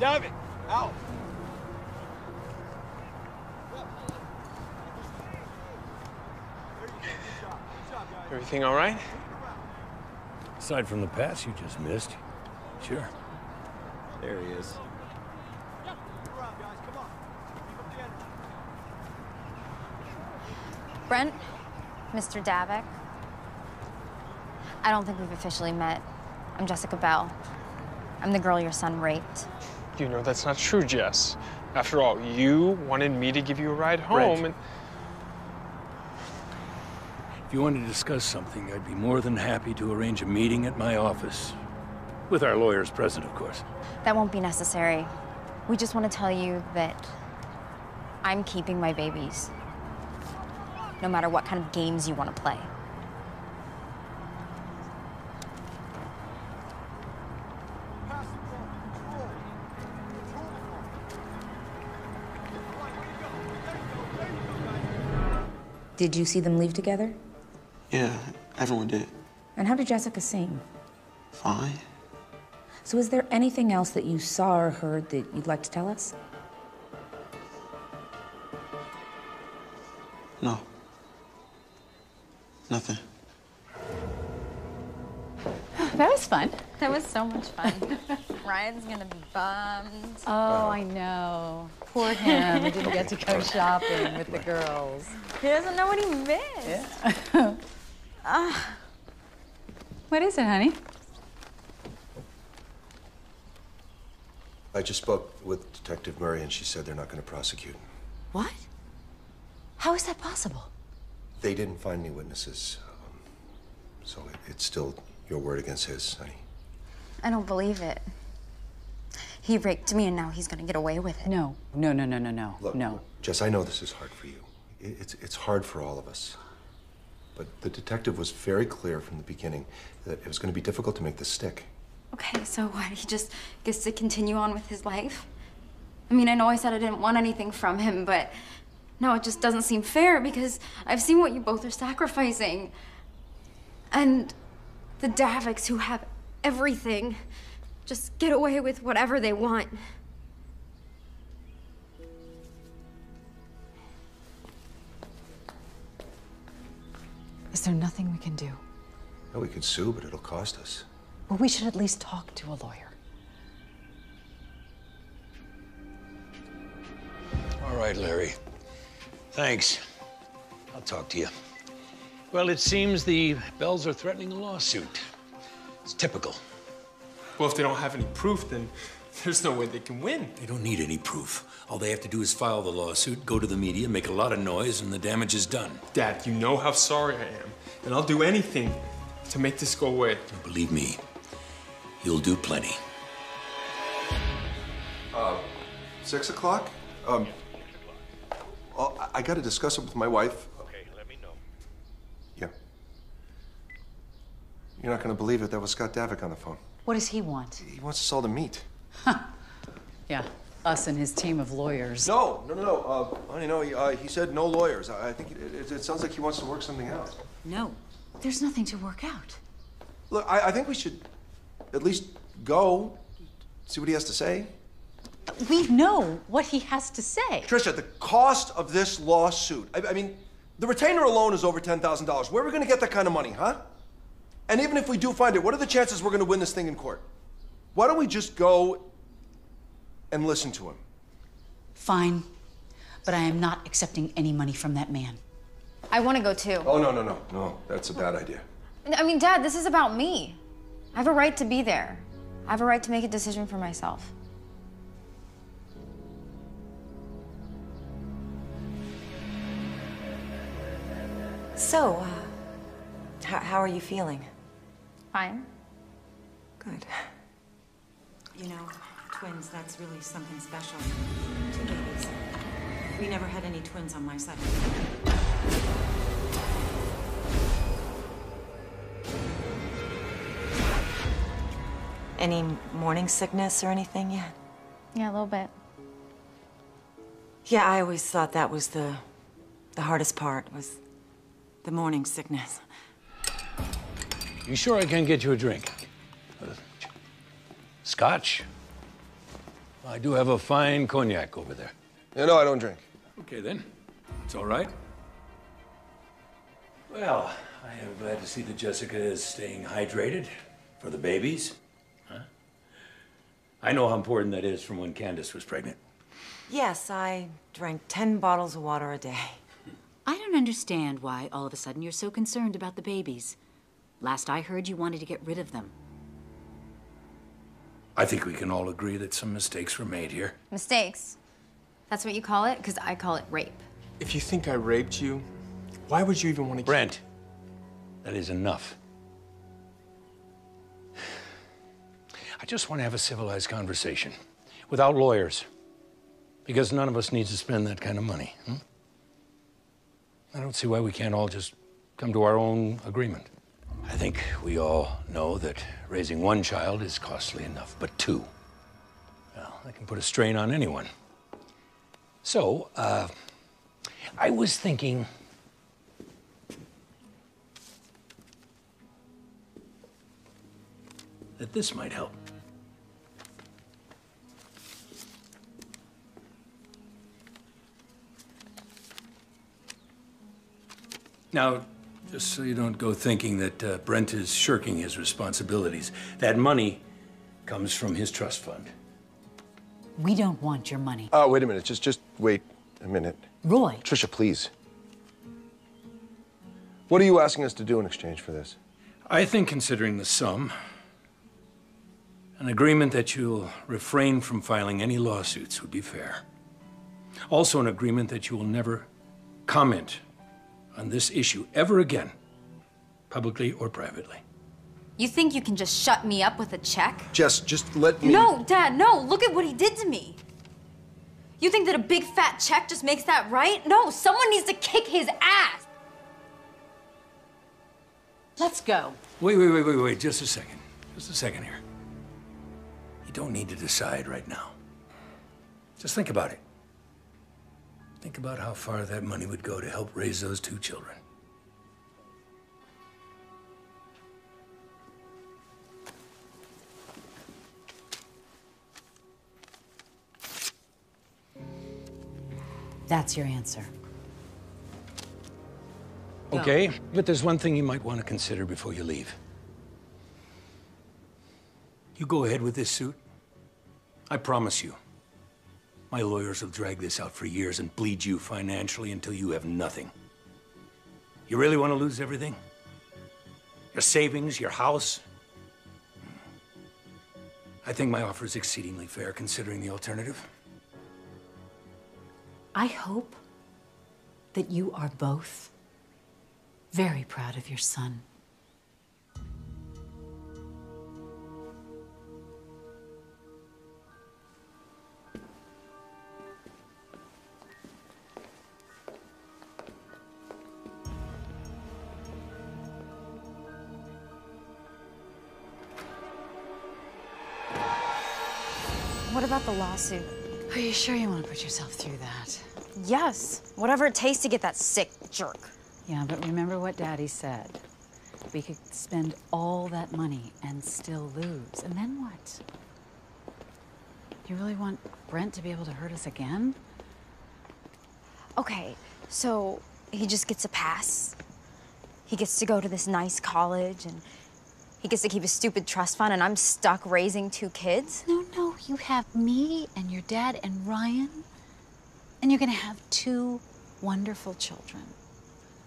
Speaker 11: David, out.
Speaker 2: Everything all right?
Speaker 1: Aside from the pass you just missed, sure.
Speaker 12: There he is.
Speaker 5: Brent, Mr. Davik. I don't think we've officially met. I'm Jessica Bell. I'm the girl your son raped.
Speaker 2: You know that's not true, Jess. After all, you wanted me to give you a ride home, and
Speaker 1: If you wanted to discuss something, I'd be more than happy to arrange a meeting at my office. With our lawyers present, of course.
Speaker 5: that won't be necessary. We just want to tell you that I'm keeping my babies. No matter what kind of games you want to play.
Speaker 15: Did you see them leave together?
Speaker 26: Yeah, everyone did.
Speaker 15: And how did Jessica seem?
Speaker 26: Fine.
Speaker 15: So, is there anything else that you saw or heard that you'd like to tell us?
Speaker 26: No. Nothing. <sighs>
Speaker 14: That was fun.
Speaker 5: That was so much fun. <laughs> Ryan's gonna be bummed.
Speaker 14: Oh, I know. Poor him. He didn't get to go shopping with the girls.
Speaker 5: He doesn't know what he missed. <laughs>
Speaker 14: Ah. What is it, honey?
Speaker 19: I just spoke with Detective Murray, and she said they're not going to prosecute.
Speaker 9: What? How is that possible?
Speaker 19: They didn't find any witnesses, um, so it, it's still your word against his, honey.
Speaker 5: I don't believe it. He raped me and now he's gonna get away with it.
Speaker 14: No, no, no, no, no, no.
Speaker 19: Look,
Speaker 14: no.
Speaker 19: Jess, I know this is hard for you. I- It's, it's hard for all of us. But the detective was very clear from the beginning that it was going to be difficult to make this stick.
Speaker 5: Okay, so what? He just gets to continue on with his life? I mean, I know I said I didn't want anything from him, but now it just doesn't seem fair because I've seen what you both are sacrificing. And the Daviks who have everything just get away with whatever they want.
Speaker 14: Is there nothing we can do?
Speaker 19: No, we could sue, but it'll cost us.
Speaker 14: Well, we should at least talk to a lawyer.
Speaker 1: All right, Larry. Thanks. I'll talk to you. Well, it seems the Bells are threatening a lawsuit. It's typical.
Speaker 2: well, if they don't have any proof, then there's no way they can win.
Speaker 1: They don't need any proof. All they have to do is file the lawsuit, go to the media, make a lot of noise, and the damage is done.
Speaker 2: Dad, you know how sorry I am, and I'll do anything to make this go away.
Speaker 1: Believe me, you'll do plenty.
Speaker 19: Uh, six o'clock? Um, well, I, I got to discuss it with my wife.
Speaker 21: Okay, let me know.
Speaker 19: Yeah. You're not going to believe it. That was Scott Davik on the phone.
Speaker 14: What does he want?
Speaker 19: He wants us all to meet. Huh.
Speaker 14: Yeah, us and his team of lawyers.
Speaker 19: No, no, no, no. Uh, honey, no. He, uh, he said no lawyers. I, I think it, it, it sounds like he wants to work something out.
Speaker 14: No, there's nothing to work out.
Speaker 19: Look, I, I think we should at least go, see what he has to say.
Speaker 14: We know what he has to say.
Speaker 19: Trisha, the cost of this lawsuit. I, I mean, the retainer alone is over ten thousand dollars. Where are we going to get that kind of money, huh? And even if we do find it, what are the chances we're going to win this thing in court? Why don't we just go and listen to him?
Speaker 14: Fine, but I am not accepting any money from that man.
Speaker 5: I want to go too.
Speaker 19: Oh no, no, no, no. That's a bad idea.
Speaker 5: I mean, Dad, this is about me. I have a right to be there. I have a right to make a decision for myself.
Speaker 9: So, uh, how, how are you feeling?
Speaker 5: Fine.
Speaker 9: Good. You know, twins, that's really something special. Two babies. We never had any twins on my side. Any morning sickness or anything yet?
Speaker 5: Yeah, a little bit.
Speaker 9: Yeah, I always thought that was the the hardest part was the morning sickness.
Speaker 20: You sure I can get you a drink? Uh, scotch? I do have a fine cognac over there.
Speaker 19: Yeah, no, I don't drink.
Speaker 1: Okay, then. It's all right. Well, I am glad to see that Jessica is staying hydrated for the babies. Huh? I know how important that is from when Candace was pregnant.
Speaker 9: Yes, I drank 10 bottles of water a day.
Speaker 14: I don't understand why all of a sudden you're so concerned about the babies. Last I heard, you wanted to get rid of them.
Speaker 1: I think we can all agree that some mistakes were made here.
Speaker 5: Mistakes. That's what you call it? Because I call it rape.
Speaker 2: If you think I raped you, why would you even want to
Speaker 20: Brent, that is enough. I just want to have a civilized conversation without lawyers. Because none of us needs to spend that kind of money. hmm? I don't see why we can't all just come to our own agreement. I think we all know that raising one child is costly enough, but two, well, that can put a strain on anyone. So, uh, I was thinking
Speaker 1: That this might help. Now, just so you don't go thinking that uh, Brent is shirking his responsibilities, that money comes from his trust fund.
Speaker 14: We don't want your money.
Speaker 19: Oh, wait a minute. Just, just wait a minute.
Speaker 14: Roy.
Speaker 19: Trisha, please. What are you asking us to do in exchange for this?
Speaker 1: I think, considering the sum, an agreement that you'll refrain from filing any lawsuits would be fair. Also, an agreement that you will never comment on this issue ever again, publicly or privately.
Speaker 5: You think you can just shut me up with a check?
Speaker 19: Jess, just let me.
Speaker 5: No, Dad, no. Look at what he did to me. You think that a big fat check just makes that right? No, someone needs to kick his ass.
Speaker 14: Let's go.
Speaker 1: Wait, wait, wait, wait, wait. Just a second. Just a second here. You don't need to decide right now. Just think about it. Think about how far that money would go to help raise those two children.
Speaker 14: That's your answer.
Speaker 20: Okay, but there's one thing you might want to consider before you leave.
Speaker 1: You go ahead with this suit. I promise you. My lawyers will drag this out for years and bleed you financially until you have nothing. You really want to lose everything? Your savings, your house? I think my offer is exceedingly fair considering the alternative.
Speaker 14: I hope that you are both very proud of your son.
Speaker 5: Lawsuit?
Speaker 14: Are you sure you want to put yourself through that?
Speaker 5: Yes. Whatever it takes to get that sick jerk.
Speaker 14: Yeah, but remember what Daddy said. We could spend all that money and still lose. And then what? You really want Brent to be able to hurt us again?
Speaker 5: Okay, so he just gets a pass. He gets to go to this nice college and he gets to keep his stupid trust fund and I'm stuck raising two kids?
Speaker 14: No, no, you have me and your dad and Ryan. And you're gonna have two wonderful children.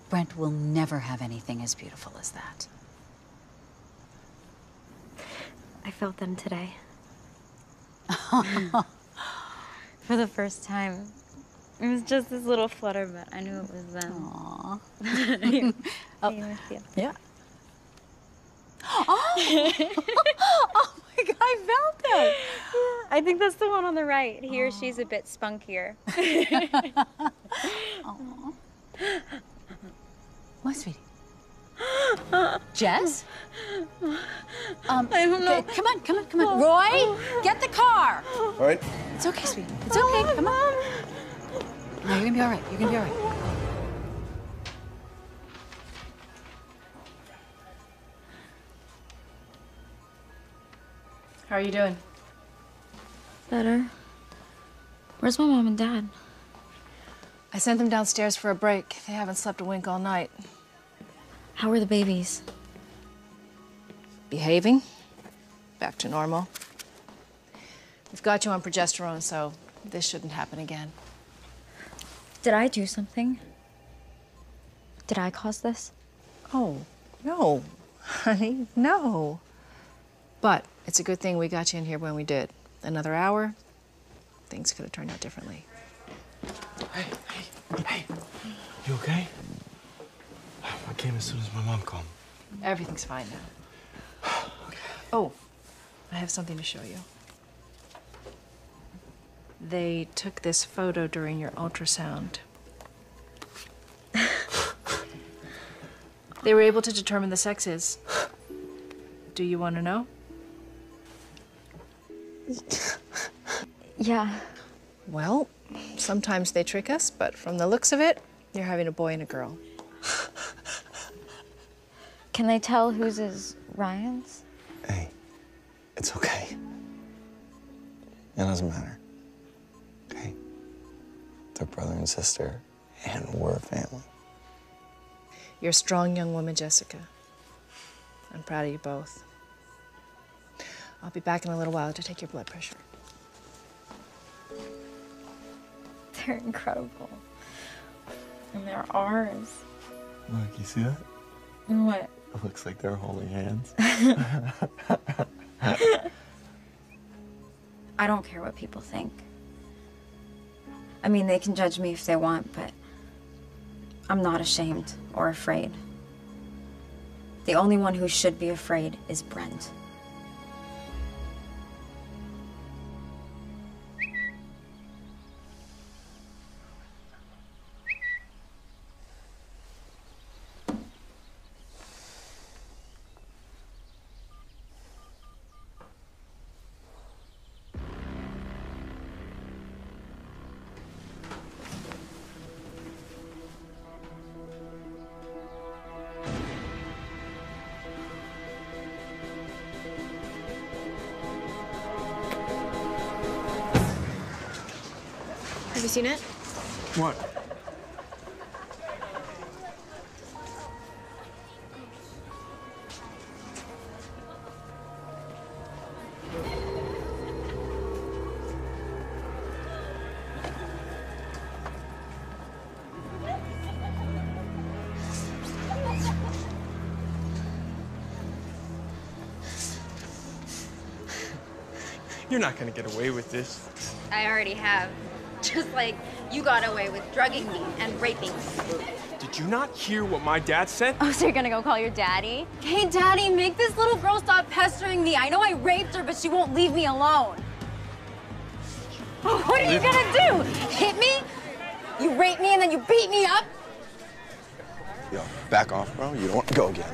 Speaker 14: Brent will never have anything as beautiful as that.
Speaker 5: I felt them today. <laughs> For the first time. It was just this little flutter, but I knew it was them.
Speaker 14: Aww. <laughs> Oh.
Speaker 5: you, <laughs>
Speaker 14: Oh.
Speaker 5: you with.
Speaker 14: Yeah. Oh! <laughs> I felt it.
Speaker 5: I think that's the one on the right. He or she's a bit spunkier. <laughs>
Speaker 14: What, sweetie? Jess? Um,
Speaker 5: I don't know.
Speaker 14: okay, Come on, come on, come on. Roy, get the car.
Speaker 19: All right?
Speaker 14: It's okay, sweetie. It's okay. Come on. No, you're gonna be all right. You're gonna be all right.
Speaker 13: How are you doing?
Speaker 5: Better. Where's my mom and dad?
Speaker 13: I sent them downstairs for a break. They haven't slept a wink all night.
Speaker 5: How are the babies?
Speaker 13: Behaving. Back to normal. We've got you on progesterone, so this shouldn't happen again.
Speaker 5: Did I do something? Did I cause this?
Speaker 13: Oh, no, <laughs> honey, no. But it's a good thing we got you in here when we did. Another hour, things could have turned out differently.
Speaker 26: Hey, hey, hey, you okay? I came as soon as my mom called.
Speaker 13: Everything's fine now. <sighs> Oh, I have something to show you. They took this photo during your ultrasound. <laughs> they were able to determine the sexes. Do you want to know? <laughs>
Speaker 5: Yeah.
Speaker 13: Well, sometimes they trick us, but from the looks of it, you're having a boy and a girl.
Speaker 5: Can they tell whose is Ryan's?
Speaker 8: Hey, it's okay. It doesn't matter. Okay? They're brother and sister, and we're a family.
Speaker 13: You're a strong young woman, Jessica. I'm proud of you both. I'll be back in a little while to take your blood pressure. <laughs>
Speaker 5: They're incredible. And they're ours.
Speaker 8: Look, you see that?
Speaker 5: What?
Speaker 8: It looks like they're holding hands. <laughs> <laughs>
Speaker 5: I don't care what people think. I mean, they can judge me if they want, but I'm not ashamed or afraid. The only one who should be afraid is Brent.
Speaker 26: You're not gonna get away with this.
Speaker 5: I already have. Just like you got away with drugging me and raping me.
Speaker 2: Did you not hear what my dad said?
Speaker 5: Oh, so you're gonna go call your daddy? Hey, daddy, make this little girl stop pestering me. I know I raped her, but she won't leave me alone. What are you gonna do? Hit me? You rape me and then you beat me up?
Speaker 8: Yo, back off, bro. You don't want to go again.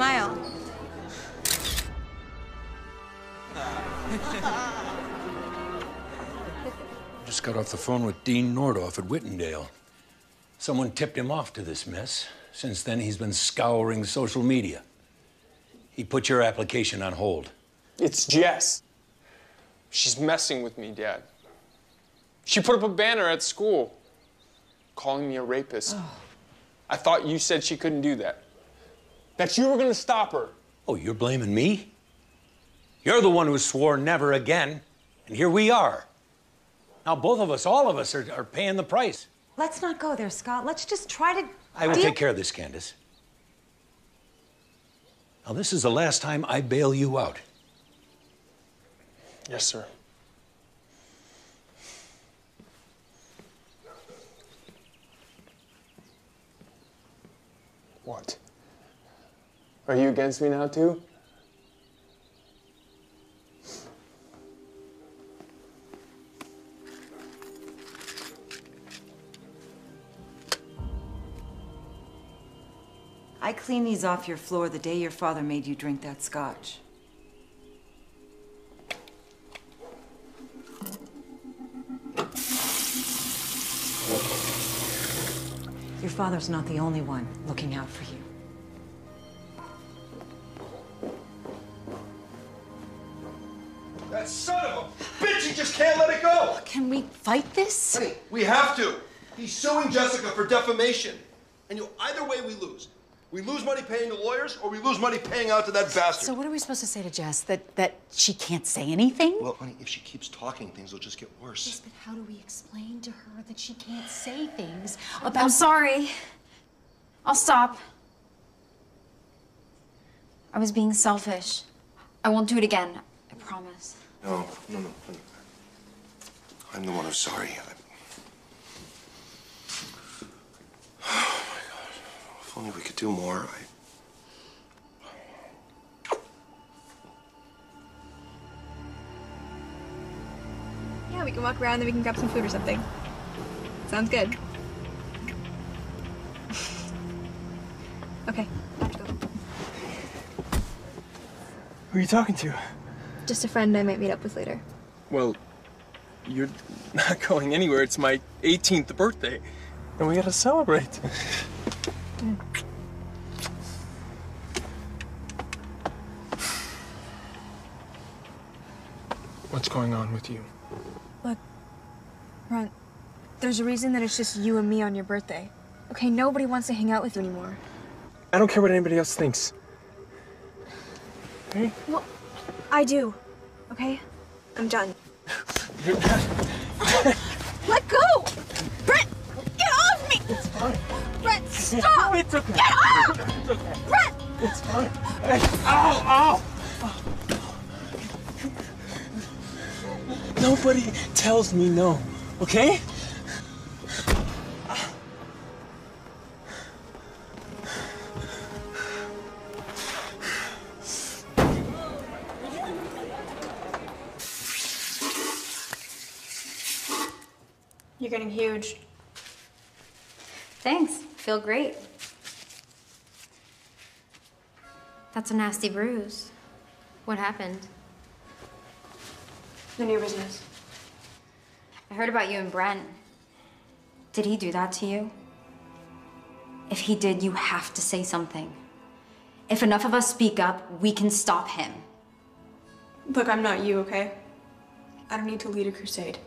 Speaker 4: Smile. <laughs>
Speaker 20: Just got off the phone with Dean Nordoff at Whittendale. Someone tipped him off to this mess. Since then, he's been scouring social media. He put your application on hold.
Speaker 2: It's Jess. She's messing with me, Dad. She put up a banner at school calling me a rapist. Oh. I thought you said she couldn't do that that you were going to stop her.
Speaker 20: Oh, you're blaming me? You're the one who swore never again, and here we are. Now, both of us, all of us, are, are paying the price.
Speaker 9: Let's not go there, Scott. Let's just try to.
Speaker 20: I will take care of this, Candace. Now, this is the last time I bail you out.
Speaker 2: Yes, sir. What? Are you against me now, too?
Speaker 9: I cleaned these off your floor the day your father made you drink that scotch. Your father's not the only one looking out for you.
Speaker 19: That son of a bitch, he just can't let it go!
Speaker 14: Can we fight this?
Speaker 19: Honey, we have to. He's suing Jessica for defamation. And you know, either way we lose. We lose money paying the lawyers, or we lose money paying out to that bastard.
Speaker 14: So what are we supposed to say to Jess? That that she can't say anything?
Speaker 19: Well, honey, if she keeps talking, things will just get worse.
Speaker 14: Yes, but how do we explain to her that she can't say things
Speaker 5: I'm sorry. I'll stop. I was being selfish. I won't do it again. I promise.
Speaker 19: No, no, no, honey. I'm the one who's sorry. I... <sighs> Oh my God. If only we could do more. I...
Speaker 4: Yeah, we can walk around, then we can grab some food or something. Sounds good. <laughs> okay, have to go.
Speaker 2: Who are you talking to?
Speaker 4: Just a friend I might meet up with later.
Speaker 2: Well, you're not going anywhere. It's my 18th birthday. And we gotta celebrate. <sighs> What's going on with you?
Speaker 4: Look, Ron, there's a reason that it's just you and me on your birthday. Okay, nobody wants to hang out with you anymore.
Speaker 2: I don't care what anybody else thinks. Okay?
Speaker 4: Well, I do. Okay? I'm done. <laughs> Let go! Brett! Get off me! It's fine. Brett, stop!
Speaker 2: It's okay.
Speaker 4: Get off!
Speaker 2: It's okay.
Speaker 4: Brett!
Speaker 2: It's fine. Ow! Ow! Nobody tells me no, okay?
Speaker 4: You're getting huge.
Speaker 5: Thanks. Feel great. That's a nasty bruise. What happened?
Speaker 4: None of your business.
Speaker 5: I heard about you and Brent. Did he do that to you? If he did, you have to say something. If enough of us speak up, we can stop him.
Speaker 4: Look, I'm not you, okay? I don't need to lead a crusade.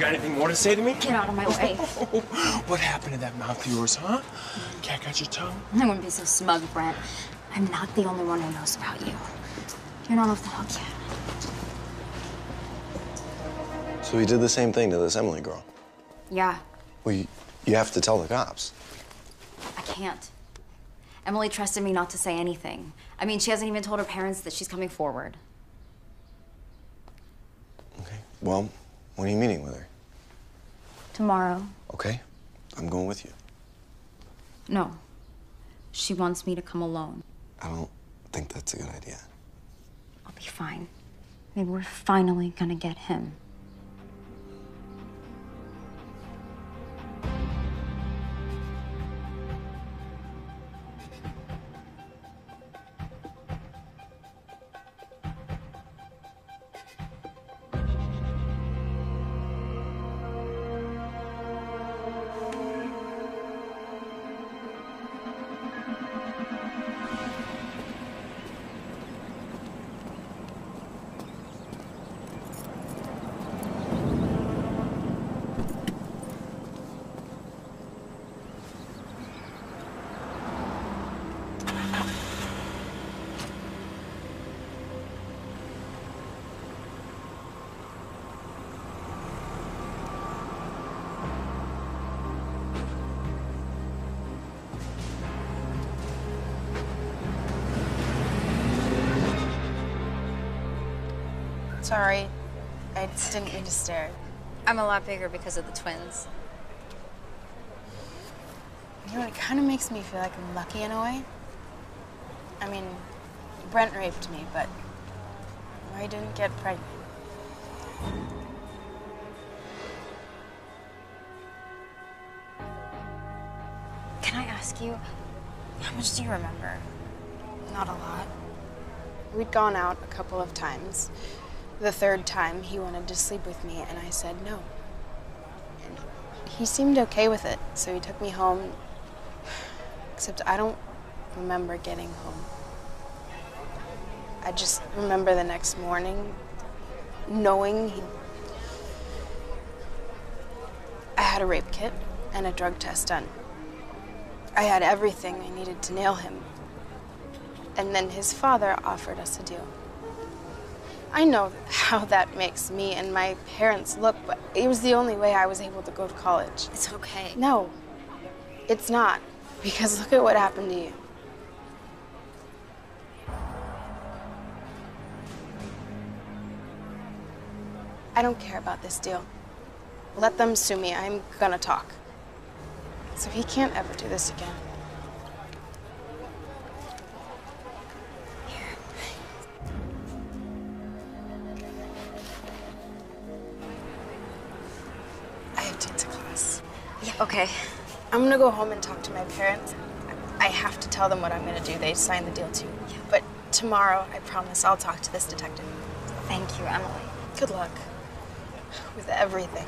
Speaker 2: Got anything more to say to me?
Speaker 5: Get out of my way. <laughs>
Speaker 2: what happened to that mouth of yours, huh? Cat got your tongue?
Speaker 5: I wouldn't be so smug, Brent. I'm not the only one who knows about you. You're not off the hook yet.
Speaker 8: So he did the same thing to this Emily girl.
Speaker 5: Yeah,
Speaker 8: Well, you, you have to tell the cops.
Speaker 5: I can't. Emily trusted me not to say anything. I mean, she hasn't even told her parents that she's coming forward.
Speaker 8: Okay, well, when are you meeting with her?
Speaker 5: Tomorrow.
Speaker 8: Okay, I'm going with you.
Speaker 5: No. She wants me to come alone.
Speaker 8: I don't think that's a good idea.
Speaker 5: I'll be fine. Maybe we're finally gonna get him.
Speaker 27: Sorry. I just didn't mean to stare.
Speaker 5: I'm a lot bigger because of the twins.
Speaker 27: You know, it kind of makes me feel like I'm lucky in a way. I mean, Brent raped me, but I didn't get pregnant.
Speaker 5: Can I ask you, how much do you remember?
Speaker 27: Not a lot. We'd gone out a couple of times. The third time, he wanted to sleep with me, and I said no. And he seemed okay with it, so he took me home. Except I don't remember getting home. I just remember the next morning knowing he. I had a rape kit and a drug test done. I had everything I needed to nail him. And then his father offered us a deal. I know how that makes me and my parents look, but it was the only way I was able to go to college.
Speaker 5: It's okay.
Speaker 27: No, it's not. Because look at what happened to you. I don't care about this deal. Let them sue me. I'm gonna talk. So he can't ever do this again.
Speaker 5: Okay.
Speaker 27: I'm gonna go home and talk to my parents. I have to tell them what I'm gonna do. They signed the deal too. But tomorrow, I promise, I'll talk to this detective.
Speaker 5: Thank you, Emily.
Speaker 27: Good luck. With everything.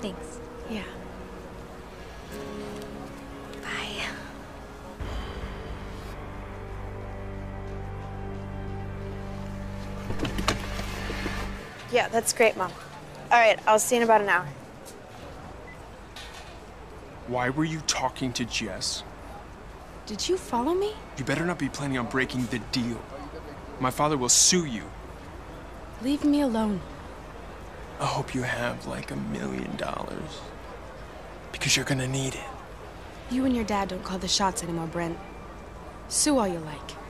Speaker 5: Thanks.
Speaker 27: Yeah.
Speaker 5: Bye.
Speaker 27: Yeah, that's great, Mom. All right, I'll see you in about an hour.
Speaker 2: Why were you talking to Jess?
Speaker 27: Did you follow me?
Speaker 2: You better not be planning on breaking the deal. My father will sue you.
Speaker 27: Leave me alone.
Speaker 2: I hope you have like a million dollars. Because you're gonna need it.
Speaker 27: You and your dad don't call the shots anymore, Brent. Sue all you like.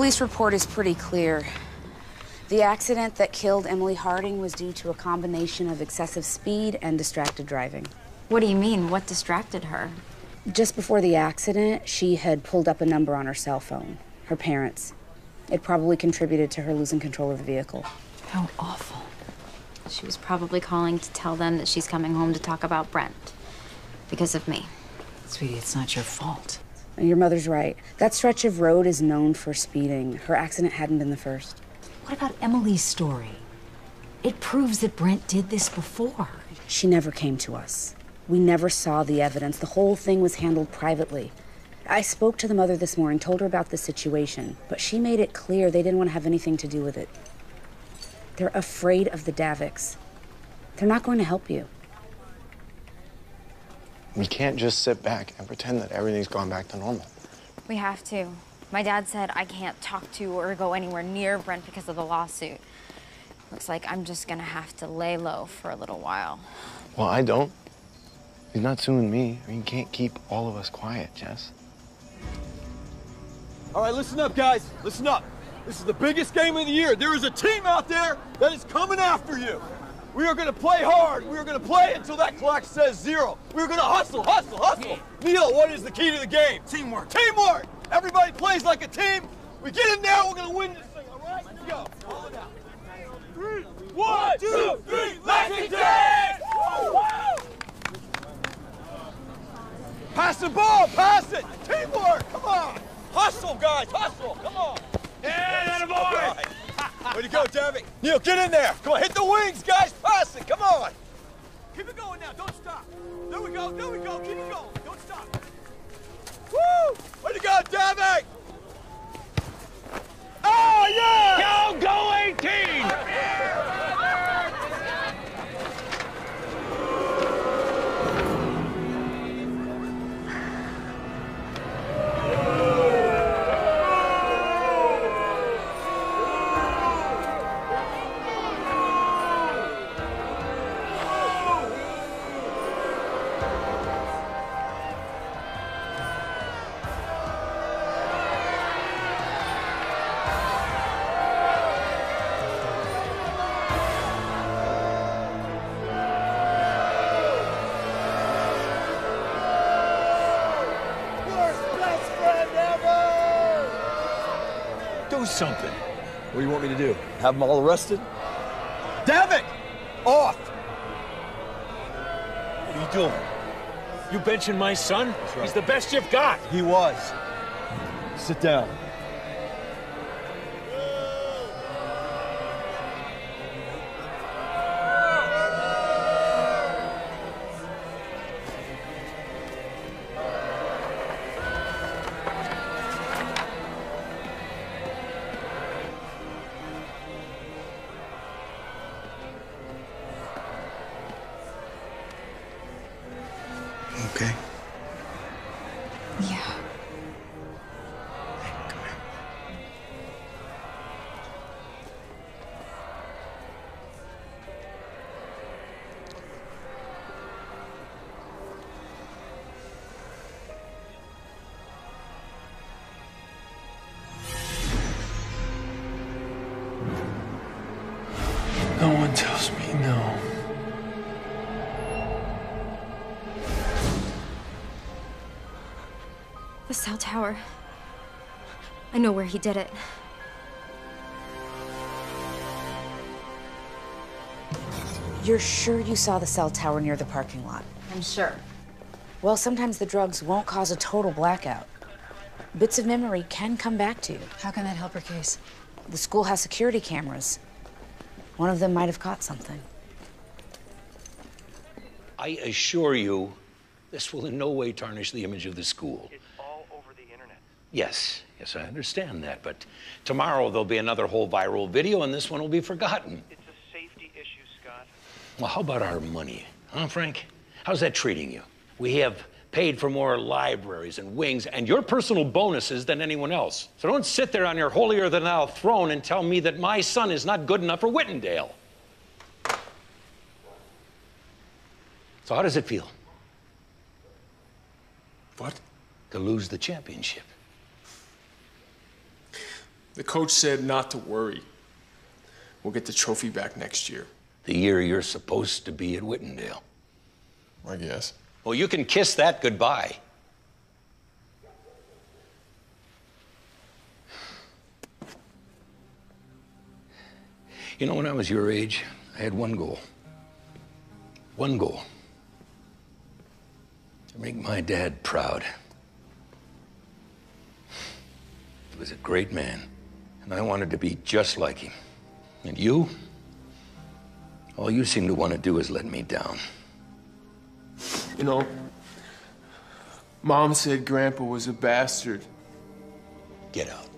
Speaker 15: Police report is pretty clear. The accident that killed Emily Harding was due to a combination of excessive speed and distracted driving.
Speaker 5: What do you mean? What distracted her?
Speaker 15: Just before the accident, she had pulled up a number on her cell phone. Her parents. It probably contributed to her losing control of the vehicle.
Speaker 5: How awful. She was probably calling to tell them that she's coming home to talk about Brent. Because of me.
Speaker 14: Sweetie, it's not your fault.
Speaker 15: Your mother's right. That stretch of road is known for speeding. Her accident hadn't been the first.
Speaker 14: What about Emily's story? It proves that Brent did this before.
Speaker 15: She never came to us. We never saw the evidence. The whole thing was handled privately. I spoke to the mother this morning, told her about the situation, but she made it clear they didn't want to have anything to do with it. They're afraid of the Daviks. They're not going to help you.
Speaker 8: We can't just sit back and pretend that everything's gone back to normal.
Speaker 5: We have to. My dad said I can't talk to or go anywhere near Brent because of the lawsuit. Looks like I'm just gonna have to lay low for a little while.
Speaker 8: Well, I don't. He's not suing me. I mean, you can't keep all of us quiet, Jess.
Speaker 11: All right, listen up, guys. Listen up. This is the biggest game of the year. There is a team out there that is coming after you. We are going to play hard. We are going to play until that clock says zero. We are going to hustle, hustle, hustle. Neil, what is the key to the game? Teamwork. Teamwork. Everybody plays like a team. We get in there, we're going to win this thing, all right? Let's go. Roll it out. Three, one, two, three, Lexington! Pass the ball, pass it. Teamwork, come on. Hustle, guys, hustle, come on. Yeah, that boy. Way to go, Davik. Neil, get in there. Come on, hit the wings, guys. Pass it, come on. Keep it going now, don't stop. There we go, there we go, keep it going. Don't stop. Woo! Way to go, Davik. Oh, yeah!
Speaker 1: Go, go 18!
Speaker 11: Do something. What do you want me to do? Have them all arrested? Davik! Off!
Speaker 1: What are you doing? You benching my son? He's the best you've got.
Speaker 11: He was. Sit down.
Speaker 28: Know where he did it.
Speaker 15: You're sure you saw the cell tower near the parking lot?
Speaker 5: I'm sure.
Speaker 15: Well, sometimes the drugs won't cause a total blackout. Bits of memory can come back to you.
Speaker 14: How can that help her case?
Speaker 15: The school has security cameras. One of them might have caught something.
Speaker 1: I assure you, this will in no way tarnish the image of the school.
Speaker 25: It's all over the internet.
Speaker 1: Yes, yes, I understand that, but tomorrow there'll be another whole viral video and this one will be forgotten.
Speaker 25: It's a safety issue, Scott.
Speaker 1: Well, how about our money, huh, Frank? How's that treating you? We have paid for more libraries and wings and your personal bonuses than anyone else. So don't sit there on your holier than thou throne and tell me that my son is not good enough for Whittendale. So, how does it feel?
Speaker 2: What?
Speaker 1: To lose the championship.
Speaker 2: The coach said not to worry. We'll get the trophy back next year.
Speaker 1: The year you're supposed to be at Whittendale.
Speaker 2: I guess.
Speaker 1: Well, you can kiss that goodbye. You know, when I was your age, I had one goal. One goal. To make my dad proud. He was a great man, and I wanted to be just like him. And you? All you seem to want to do is let me down.
Speaker 2: You know, Mom said Grandpa was a bastard.
Speaker 1: Get out.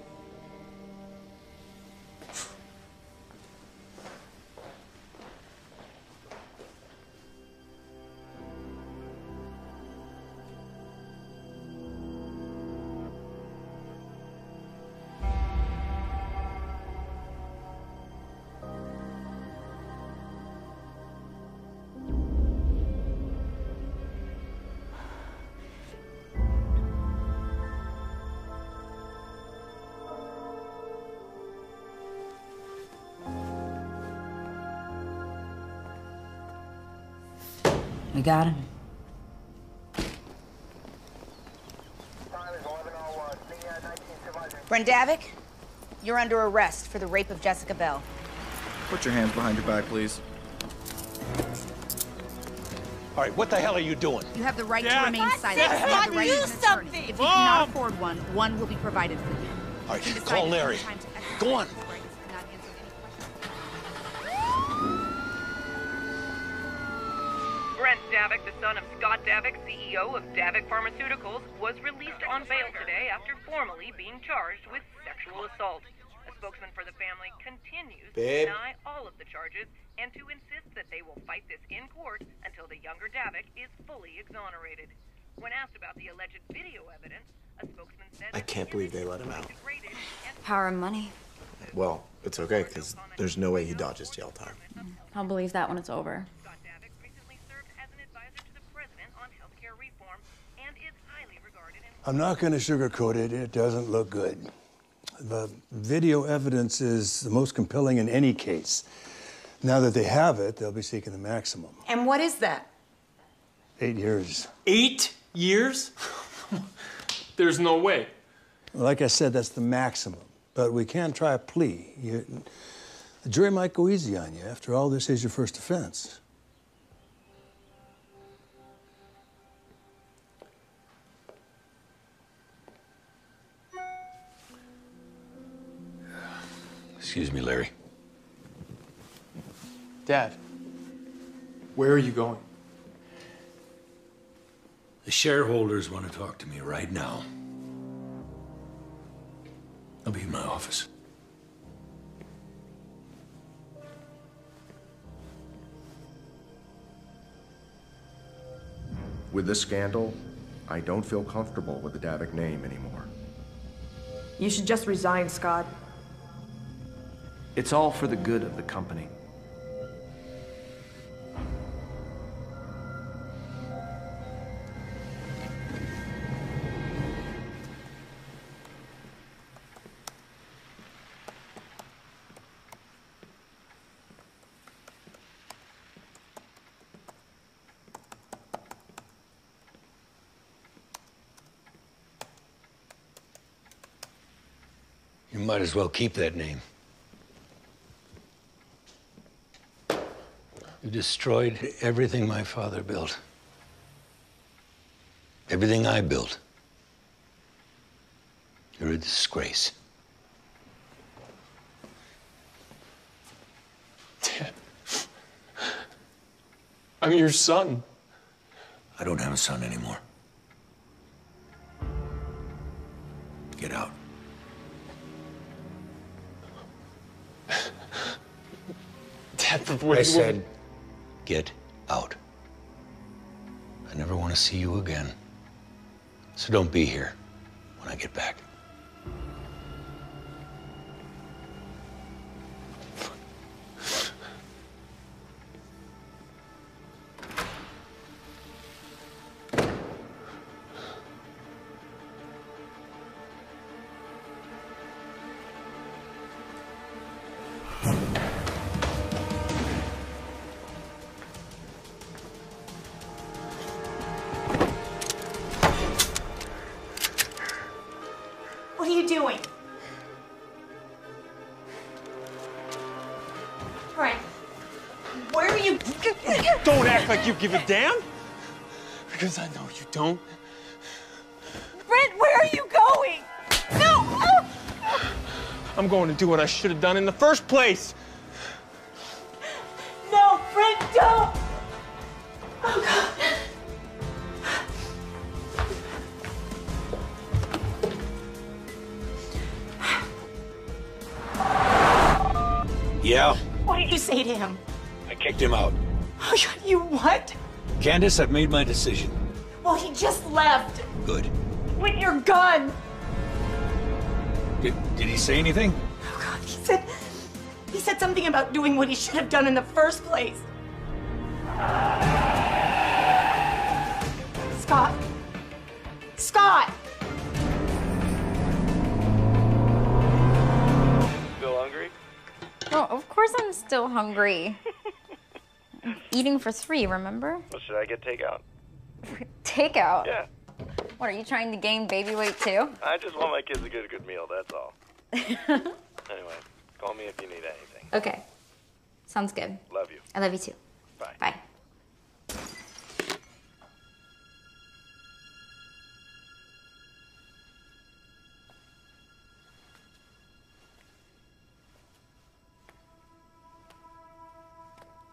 Speaker 15: We got him.
Speaker 29: Brent Davik, you're under arrest for the rape of Jessica Bell.
Speaker 12: Put your hands behind your back, please.
Speaker 30: All right, what the hell are you doing?
Speaker 29: You have the right
Speaker 30: Dad,
Speaker 29: to remain
Speaker 30: God,
Speaker 29: silent.
Speaker 30: Dad,
Speaker 29: You have the right
Speaker 30: do
Speaker 29: to an. If you cannot afford one, one will be provided for you.
Speaker 30: All right,
Speaker 29: You
Speaker 30: call Larry.
Speaker 29: if it's time to exercise
Speaker 30: Go on.
Speaker 31: CEO Pharmaceuticals, was released on bail today after formally being charged with sexual assault. A spokesman for the family continues
Speaker 32: Babe.
Speaker 31: to deny all of the charges and to insist that they will fight this in court until the younger Davik is fully exonerated. When asked about the alleged video evidence, a spokesman said
Speaker 8: I can't believe they let him out.
Speaker 5: Power and money.
Speaker 8: Well, it's okay, because there's no way he dodges jail time.
Speaker 5: I'll believe that when it's over.
Speaker 33: I'm not going to sugarcoat it. It doesn't look good. The video evidence is the most compelling in any case. Now that they have it, they'll be seeking the maximum.
Speaker 4: And what is that?
Speaker 33: Eight years.
Speaker 2: Eight years? <laughs> There's no way.
Speaker 33: Like I said, that's the maximum. But we can try a plea. You, the jury might go easy on you. After all, this is your first offense.
Speaker 1: Excuse me, Larry.
Speaker 2: Dad, where are you going?
Speaker 1: The shareholders want to talk to me right now. I'll be in my office.
Speaker 19: With this scandal, I don't feel comfortable with the Davik name anymore.
Speaker 34: You should just resign, Scott.
Speaker 8: It's all for the good of the company.
Speaker 1: You might as well keep that name. Destroyed everything my father built. Everything I built. You're a disgrace.
Speaker 2: Dad. <laughs> I'm your son.
Speaker 1: I don't have a son anymore. Get out. <laughs>
Speaker 2: Dad, but
Speaker 1: I
Speaker 2: wait,
Speaker 1: said, get out. I never want to see you again. So don't be here when I get back.
Speaker 2: Like you give a damn. Because I know you don't.
Speaker 4: Brent, where are you going? No!
Speaker 2: I'm going to do what I should have done in the first place.
Speaker 4: No, Brent, don't! Oh, God.
Speaker 1: Yeah,
Speaker 4: What did you say to him?
Speaker 1: I kicked him out.
Speaker 4: Oh, God, you what?
Speaker 1: Candace, I've made my decision.
Speaker 4: Well, he just left
Speaker 1: Good.
Speaker 4: with your gun.
Speaker 1: Did, did he say anything?
Speaker 4: Oh, God, he said. He said something about doing what he should have done in the first place. Scott. Scott!
Speaker 21: Still hungry?
Speaker 5: Oh, of course I'm still hungry. Eating for three, remember?
Speaker 21: Well, should I get takeout? <laughs>
Speaker 5: Takeout.
Speaker 21: Yeah.
Speaker 5: What, are you trying to gain baby weight too?
Speaker 21: I just want my kids to get a good meal, that's all. <laughs> anyway, call me if you need anything.
Speaker 5: Okay. Sounds good.
Speaker 21: Love you.
Speaker 5: I love you too.
Speaker 21: Bye.
Speaker 5: Bye.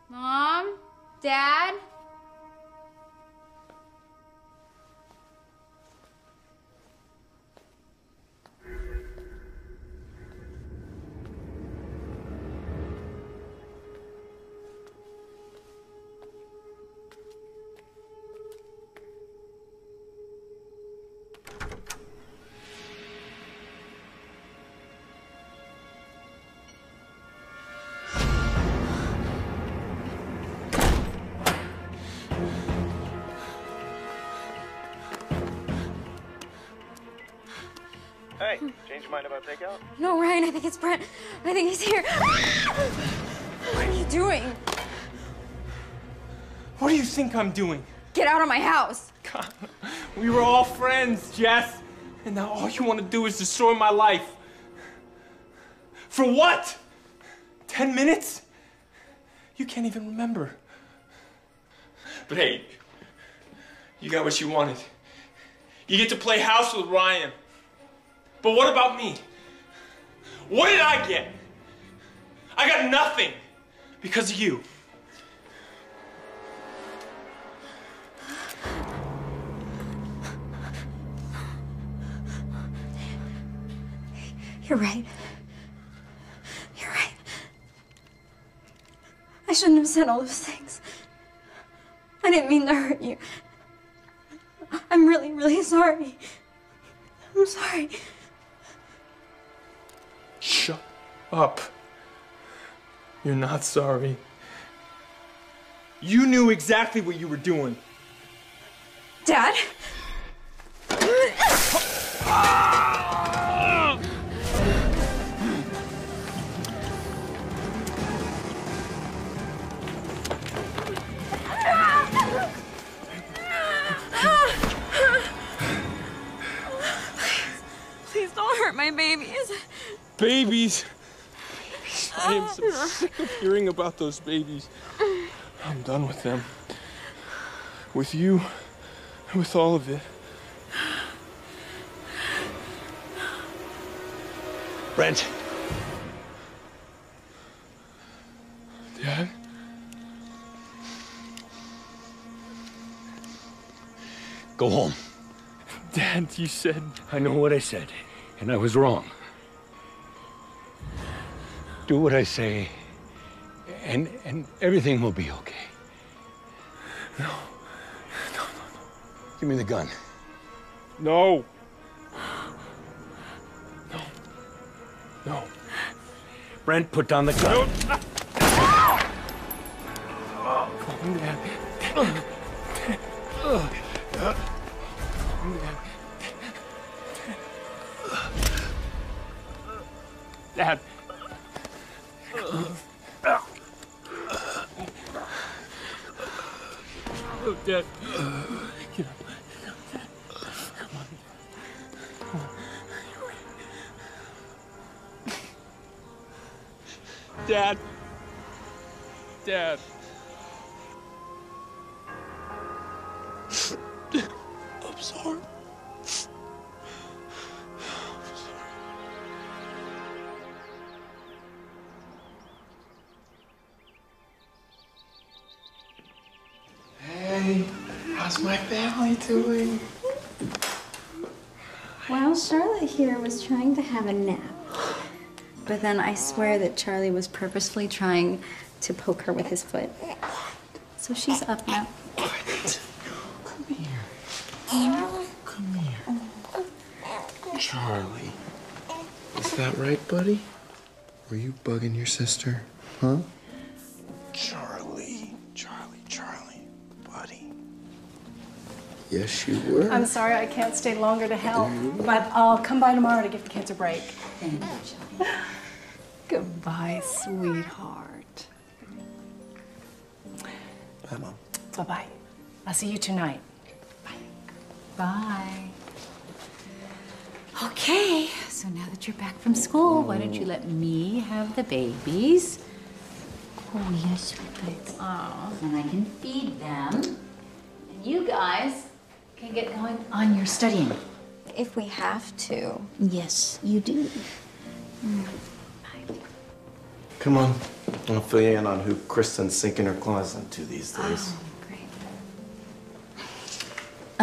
Speaker 5: Mom? Dad?
Speaker 21: Change your mind about takeout?
Speaker 5: No, Ryan, I think it's Brent. I think he's here. <gasps> what are you doing?
Speaker 2: What do you think I'm doing?
Speaker 5: Get out of my house.
Speaker 2: God, We were all friends, Jess. And now all you want to do is destroy my life. For what? Ten minutes? You can't even remember. But hey, you got what you wanted. You get to play house with Ryan. But what about me? What did I get? I got nothing because of you.
Speaker 5: You're right. You're right. I shouldn't have said all those things. I didn't mean to hurt you. I'm really, really sorry. I'm sorry.
Speaker 2: Shut up. You're not sorry. You knew exactly what you were doing.
Speaker 5: Dad?
Speaker 35: Please don't hurt my babies.
Speaker 2: Babies. I am so sick of hearing about those babies. I'm done with them. With you, with all of it.
Speaker 1: Brent.
Speaker 2: Dad?
Speaker 1: Go home.
Speaker 2: Dad, you said.
Speaker 1: I know what I said, and I was wrong. Do what I say, and and everything will be okay.
Speaker 2: No. No, no, no.
Speaker 1: Give me the gun.
Speaker 2: No. No. No.
Speaker 1: Brent, put down the gun.
Speaker 2: Down. Dad. Oh, Dad. Get up. Dad. Dad.
Speaker 8: Doing?
Speaker 36: Well, Charlotte here was trying to have a nap. But then I swear that Charlie was purposefully trying to poke her with his foot. So she's up now.
Speaker 8: Come here. Come here. Charlie. Is that right, buddy? Were you bugging your sister? Huh? Yes, you were.
Speaker 13: I'm sorry I can't stay longer to help, but I'll come by tomorrow to give the kids a break. Goodbye, sweetheart.
Speaker 33: Bye, Mom.
Speaker 37: Bye-bye. I'll see you tonight.
Speaker 14: Bye. Bye. Okay, so now that you're back from school, why don't you let me have the babies?
Speaker 38: Oh, yes, sweetie.
Speaker 14: Oh, and I can feed them. And you guys can get going on your studying.
Speaker 5: If we have to.
Speaker 38: Yes, you do.
Speaker 8: Come on. I'll fill you in on who Kristen's sinking her claws into these oh, days. Oh, great.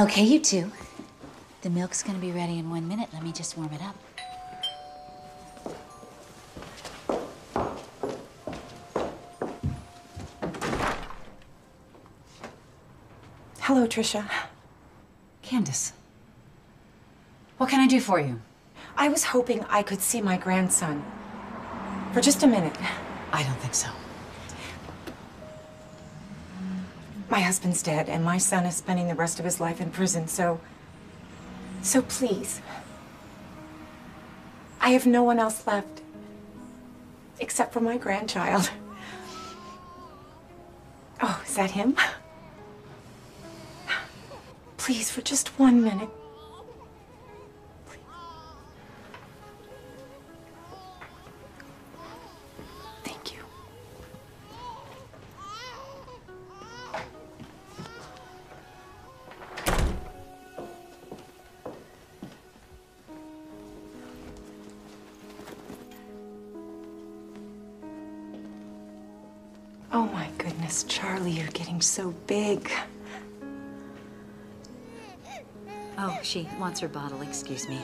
Speaker 14: Okay, you two. The milk's gonna be ready in one minute. Let me just warm it up.
Speaker 9: Hello, Tricia.
Speaker 14: Candace. What can I do for you?
Speaker 9: I was hoping I could see my grandson. For just a minute.
Speaker 14: I don't think so.
Speaker 9: My husband's dead, and my son is spending the rest of his life in prison, so. So please. I have no one else left. Except for my grandchild. Oh, is that him? Please, for just one minute. Thank you. Oh my goodness, Charlie, you're getting so big.
Speaker 14: Oh, she wants her bottle. Excuse me.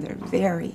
Speaker 9: trauma. Very